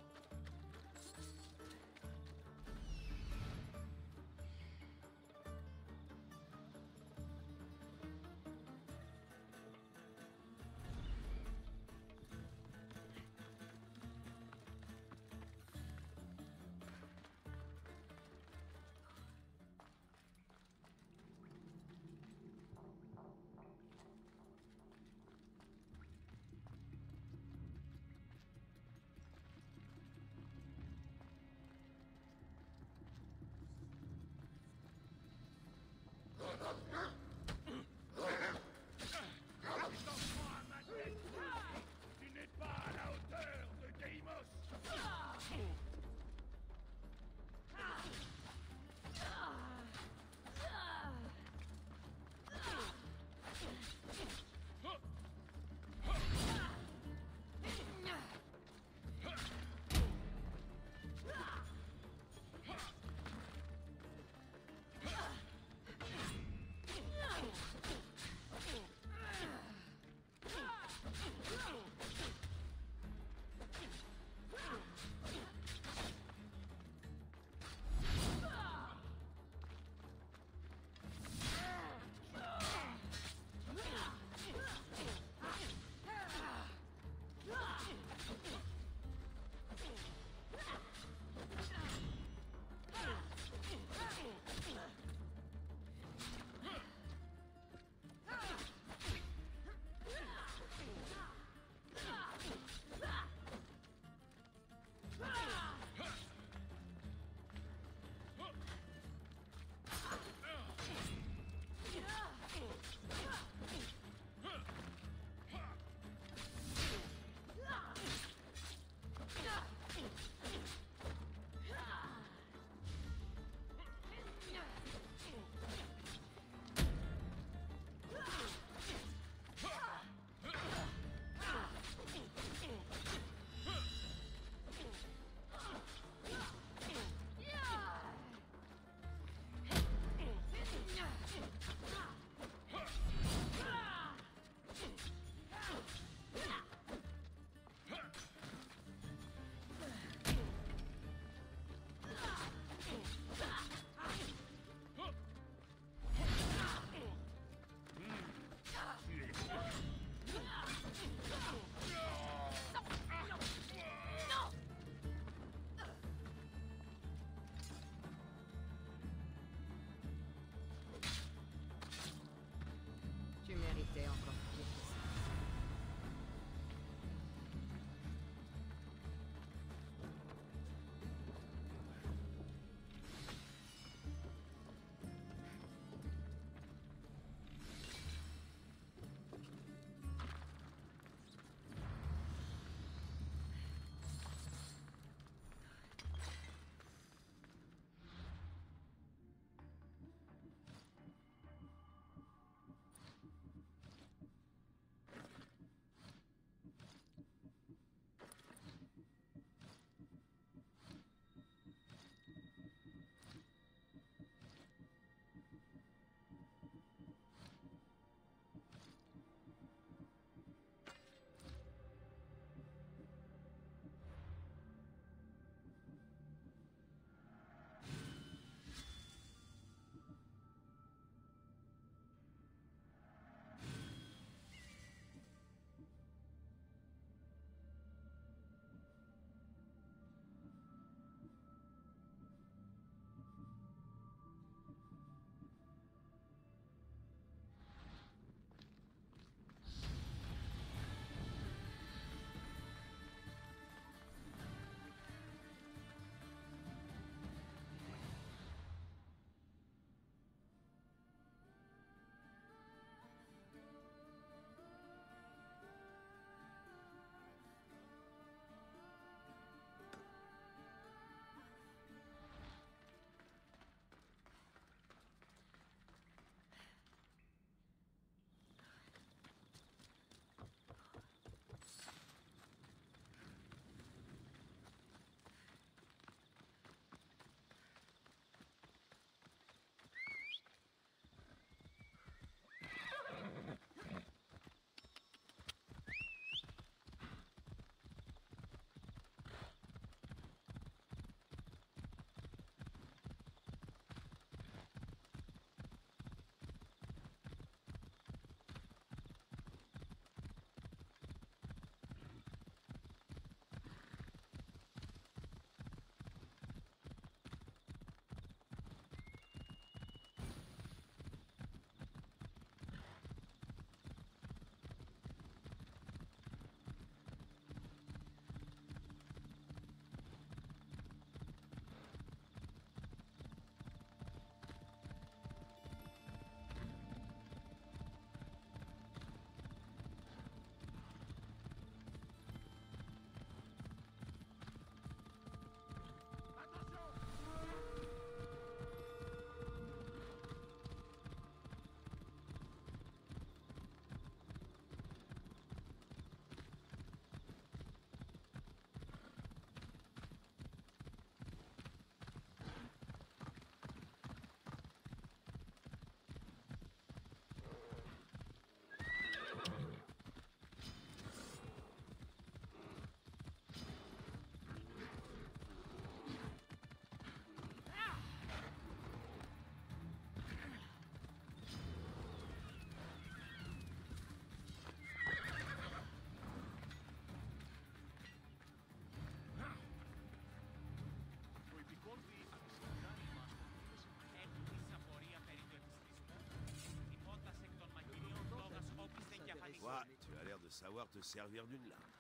De savoir te servir d'une lame.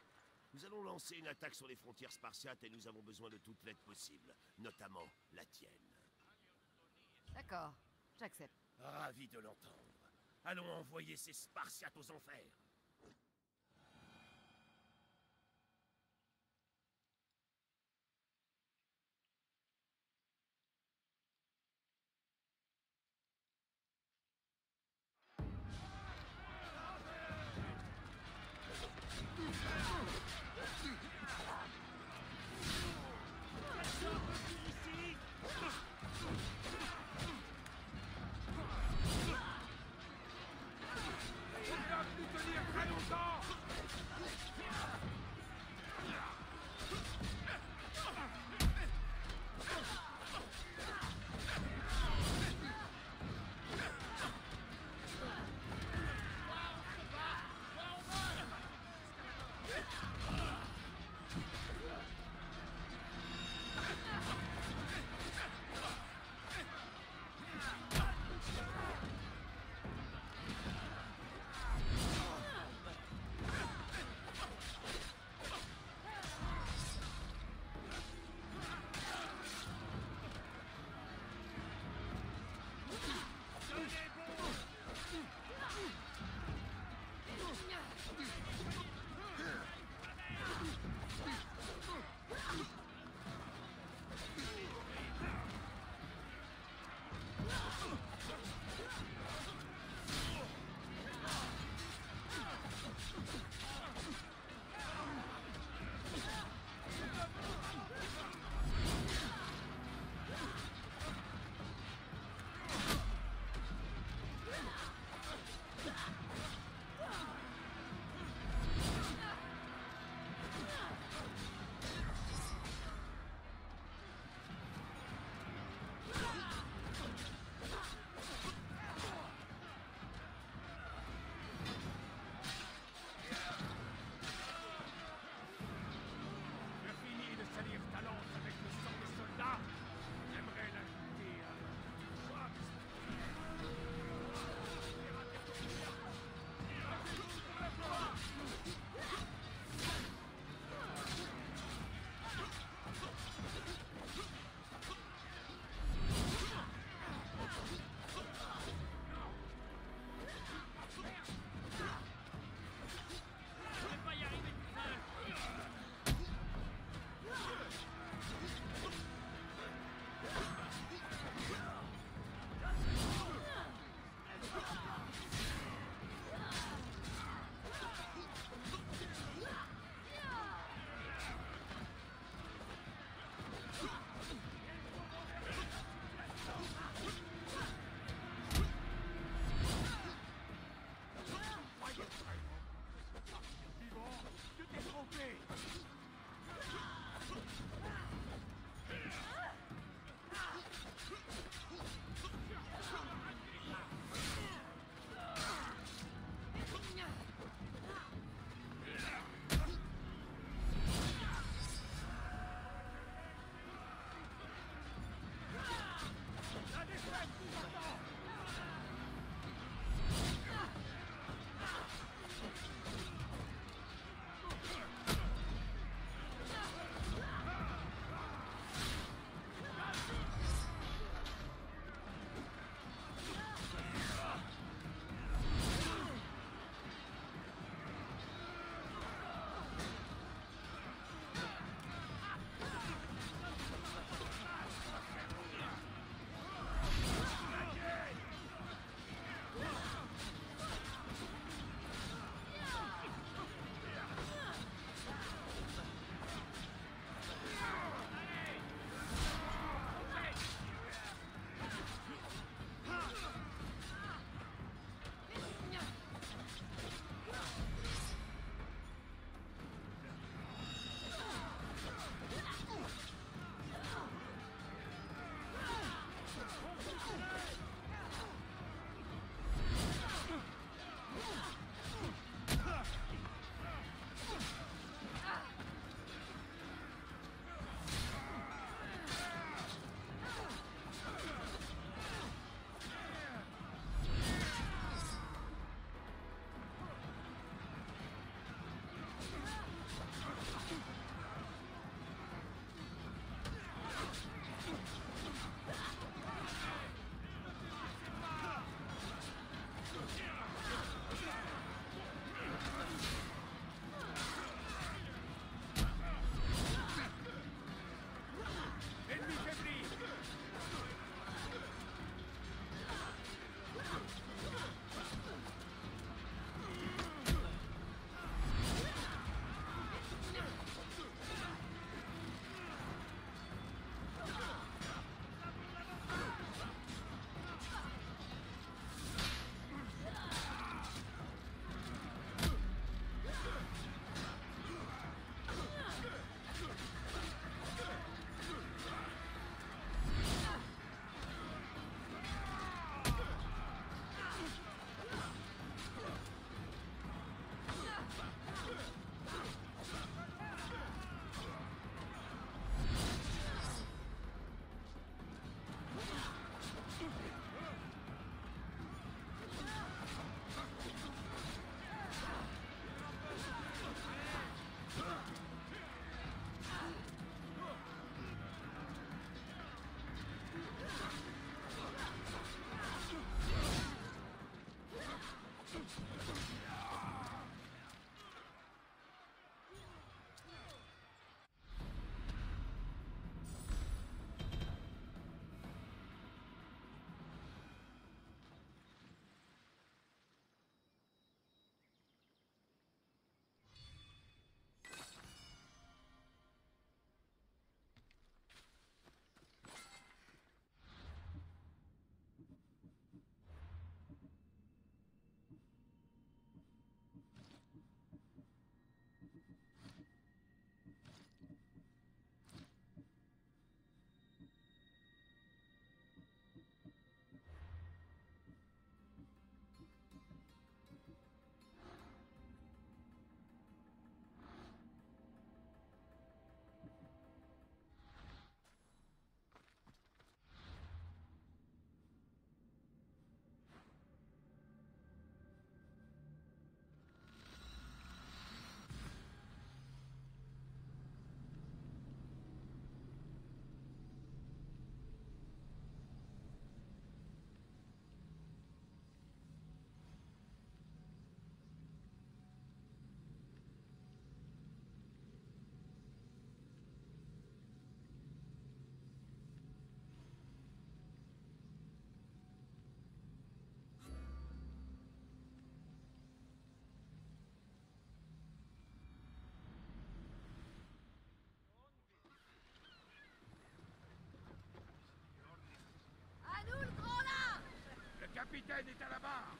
Nous allons lancer une attaque sur les frontières spartiates et nous avons besoin de toute l'aide possible, notamment la tienne. D'accord, j'accepte. Ravi de l'entendre. Allons envoyer ces spartiates aux enfers. capitaine est à la barre.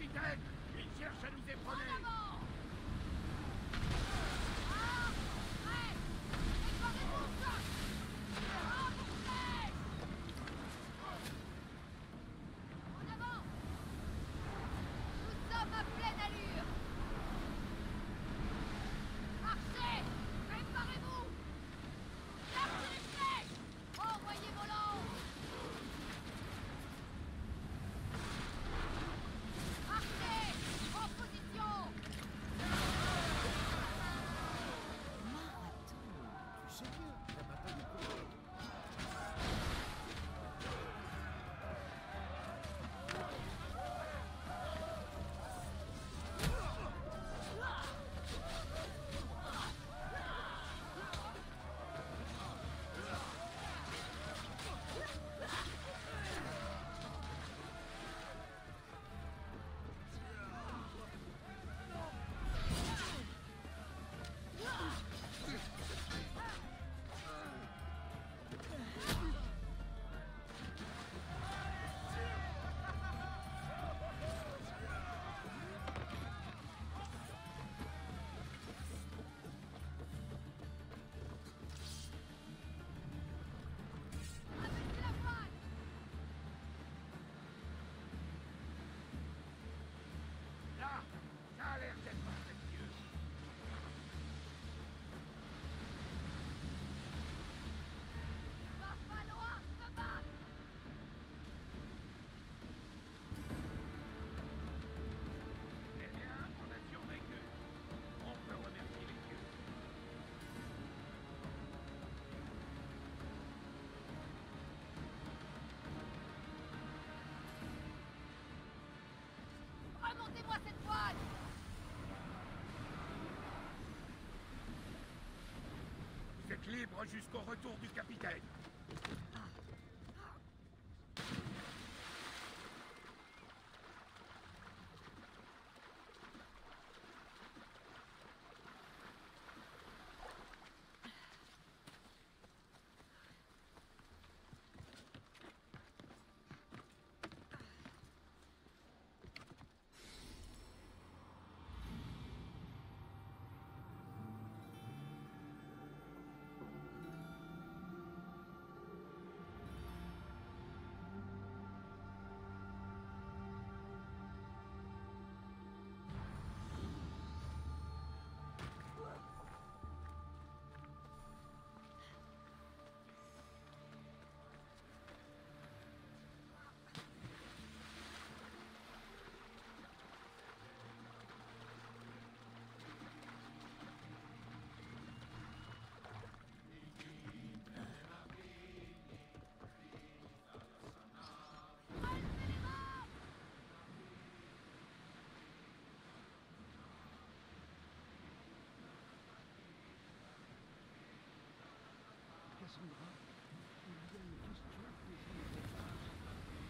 capitaine Il cherche à nous épreuver Cette Vous êtes libre jusqu'au retour du capitaine.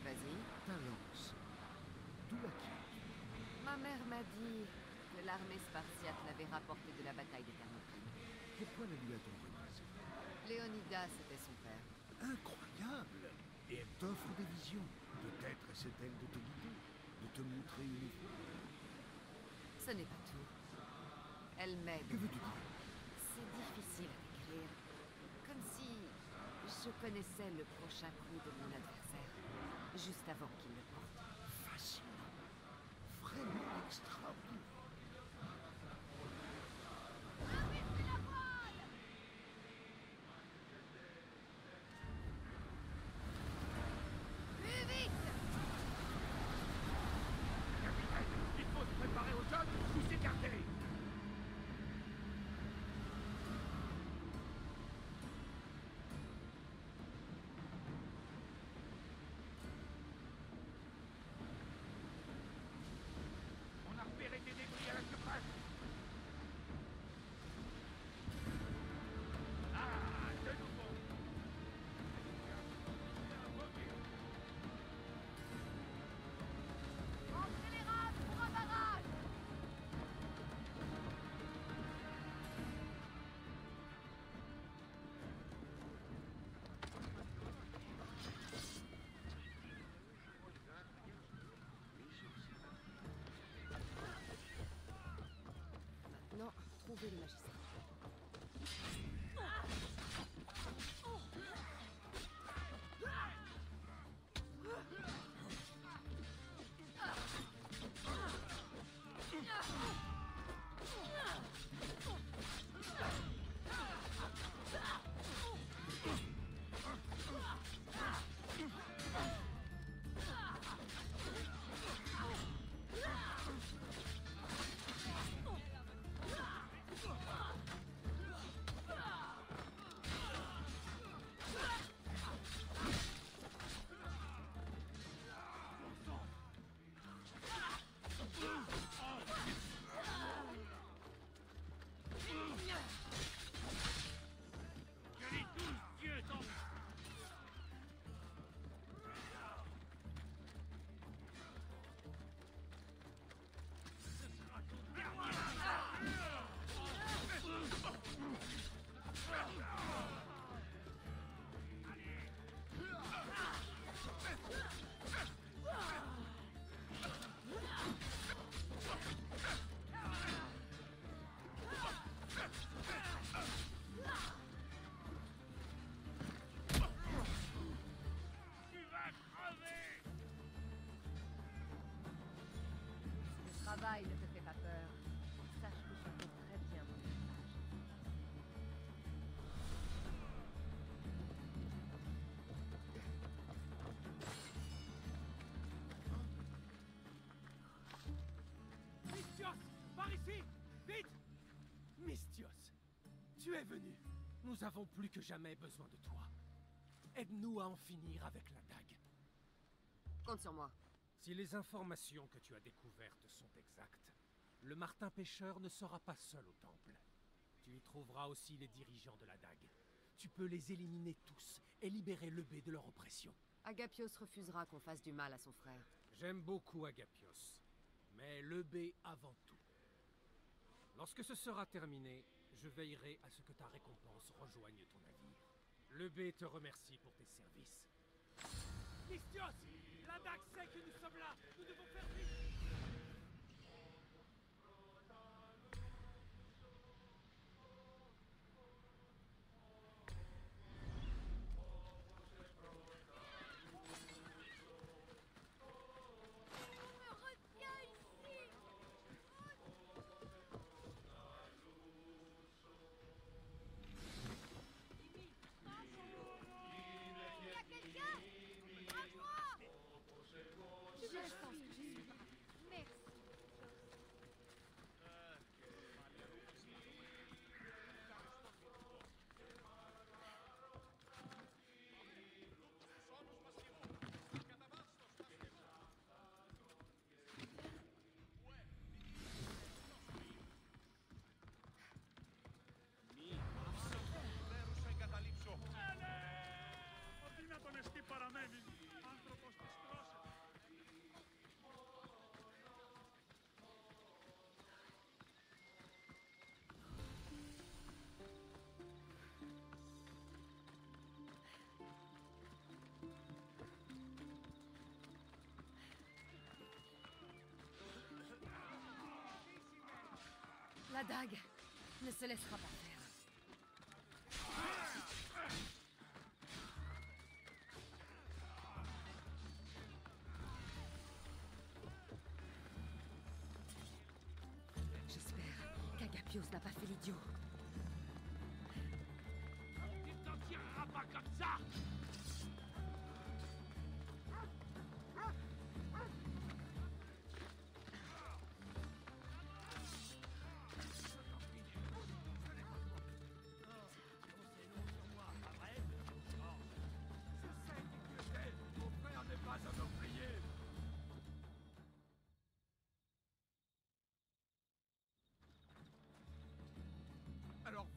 Vas-y. Ta lance. D'où la Ma mère m'a dit que l'armée spartiate l'avait rapportée de la bataille des Thermopyles. Pourquoi la lui a-t-on remise Léonidas était son père. Incroyable Et elle t'offre des visions. Peut-être essaie-t-elle de te guider, de te montrer une Ce n'est pas tout. Elle m'aide. Je connaissais le prochain coup de mon adversaire, juste avant qu'il le porte. Fascinant. Vraiment extraordinaire. Maintenant, trouvez le tu es venu. Nous avons plus que jamais besoin de toi. Aide-nous à en finir avec la dague. Compte sur moi. Si les informations que tu as découvertes sont exactes, le Martin Pêcheur ne sera pas seul au temple. Tu y trouveras aussi les dirigeants de la dague. Tu peux les éliminer tous et libérer le B de leur oppression. Agapios refusera qu'on fasse du mal à son frère. J'aime beaucoup Agapios, mais le B avant tout. Lorsque ce sera terminé, je veillerai à ce que ta récompense rejoigne ton navire. Le B te remercie pour tes services. Mystios La dague sait que nous sommes là Nous devons faire vite La dague ne se laissera pas faire. J'espère qu'Agapios n'a pas fait l'idiot.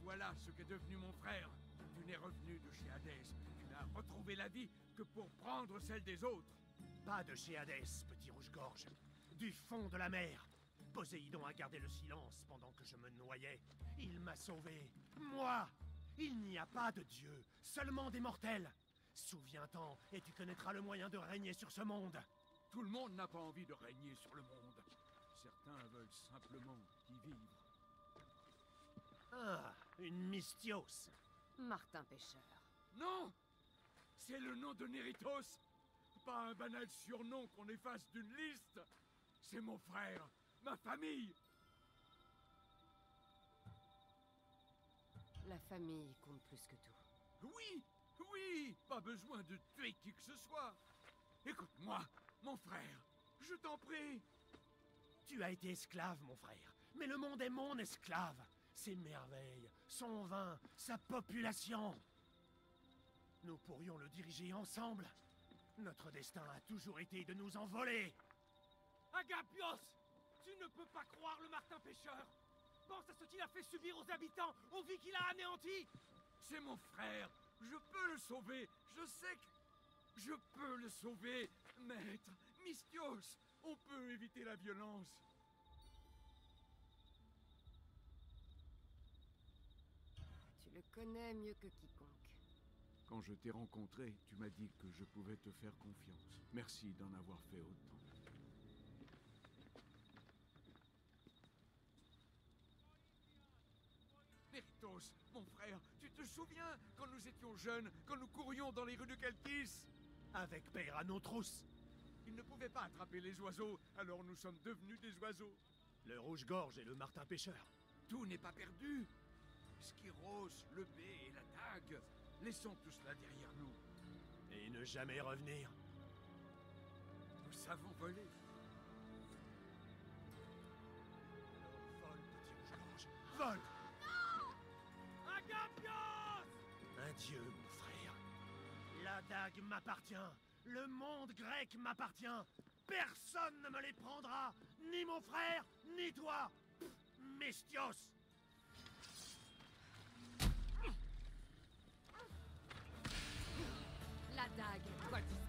Voilà ce qu'est devenu mon frère. Tu n'es revenu de chez Hadès. Tu n'as retrouvé la vie que pour prendre celle des autres. Pas de chez Hadès, petit rouge-gorge. Du fond de la mer. Poséidon a gardé le silence pendant que je me noyais. Il m'a sauvé. Moi Il n'y a pas de dieu, seulement des mortels. Souviens-t'en, et tu connaîtras le moyen de régner sur ce monde. Tout le monde n'a pas envie de régner sur le monde. Certains veulent simplement y vivre. Ah, une mystios. Martin Pêcheur. Non C'est le nom de Néritos Pas un banal surnom qu'on efface d'une liste C'est mon frère, ma famille La famille compte plus que tout. Oui Oui Pas besoin de tuer qui que ce soit Écoute-moi, mon frère, je t'en prie Tu as été esclave, mon frère. Mais le monde est mon esclave. Ses merveilles, son vin, sa population. Nous pourrions le diriger ensemble. Notre destin a toujours été de nous envoler. Agapios Tu ne peux pas croire le Martin Pêcheur. Pense à ce qu'il a fait subir aux habitants, aux vies qu'il a anéanties C'est mon frère. Je peux le sauver. Je sais que... Je peux le sauver Maître Mystios On peut éviter la violence Tu le connais mieux que quiconque. Quand je t'ai rencontré, tu m'as dit que je pouvais te faire confiance. Merci d'en avoir fait autant. Neritos, mon frère, tu te souviens quand nous étions jeunes, quand nous courions dans les rues de Calkis Avec Peiranotros Il ne pouvait pas attraper les oiseaux, alors nous sommes devenus des oiseaux. Le rouge-gorge et le martin pêcheur. Tout n'est pas perdu. Skyros, le B et la dague, laissons tout cela derrière nous. Et ne jamais revenir. Nous savons voler. Vole, petit rouge-gorge. Vole Agapios Un dieu, mon frère. La dague m'appartient. Le monde grec m'appartient. Personne ne me les prendra. Ni mon frère, ni toi. Pff, Mestios La dague. Doit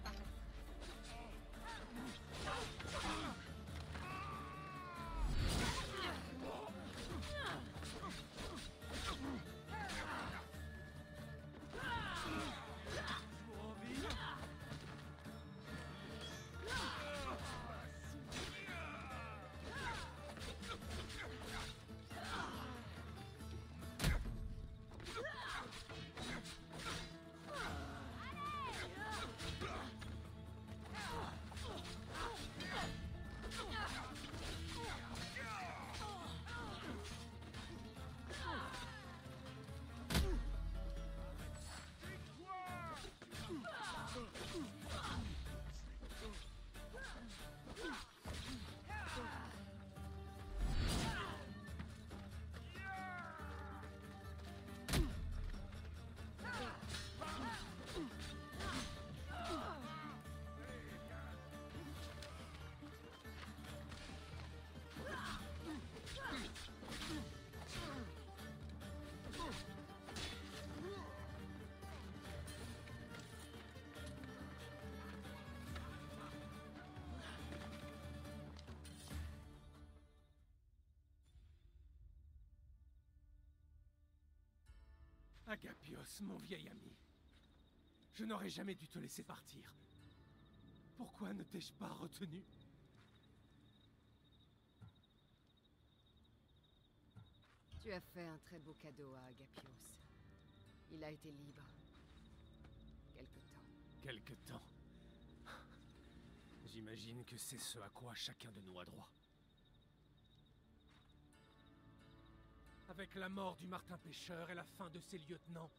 Agapios, mon vieil ami. Je n'aurais jamais dû te laisser partir. Pourquoi ne t'ai-je pas retenu? Tu as fait un très beau cadeau à Agapios. Il a été libre. Quelque temps. Quelque temps. J'imagine que c'est ce à quoi chacun de nous a droit. Avec la mort du Martin Pêcheur et la fin de ses lieutenants,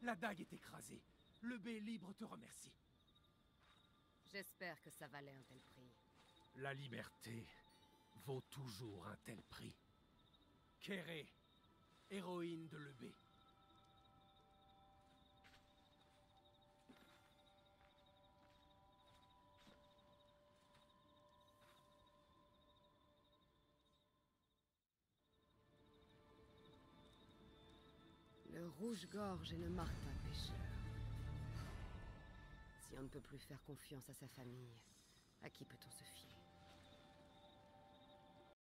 la dague est écrasée. Le B libre te remercie. J'espère que ça valait un tel prix. La liberté vaut toujours un tel prix. Kéré, héroïne de l'EB. Rouge-gorge et le martin pêcheur. Si on ne peut plus faire confiance à sa famille, à qui peut-on se fier?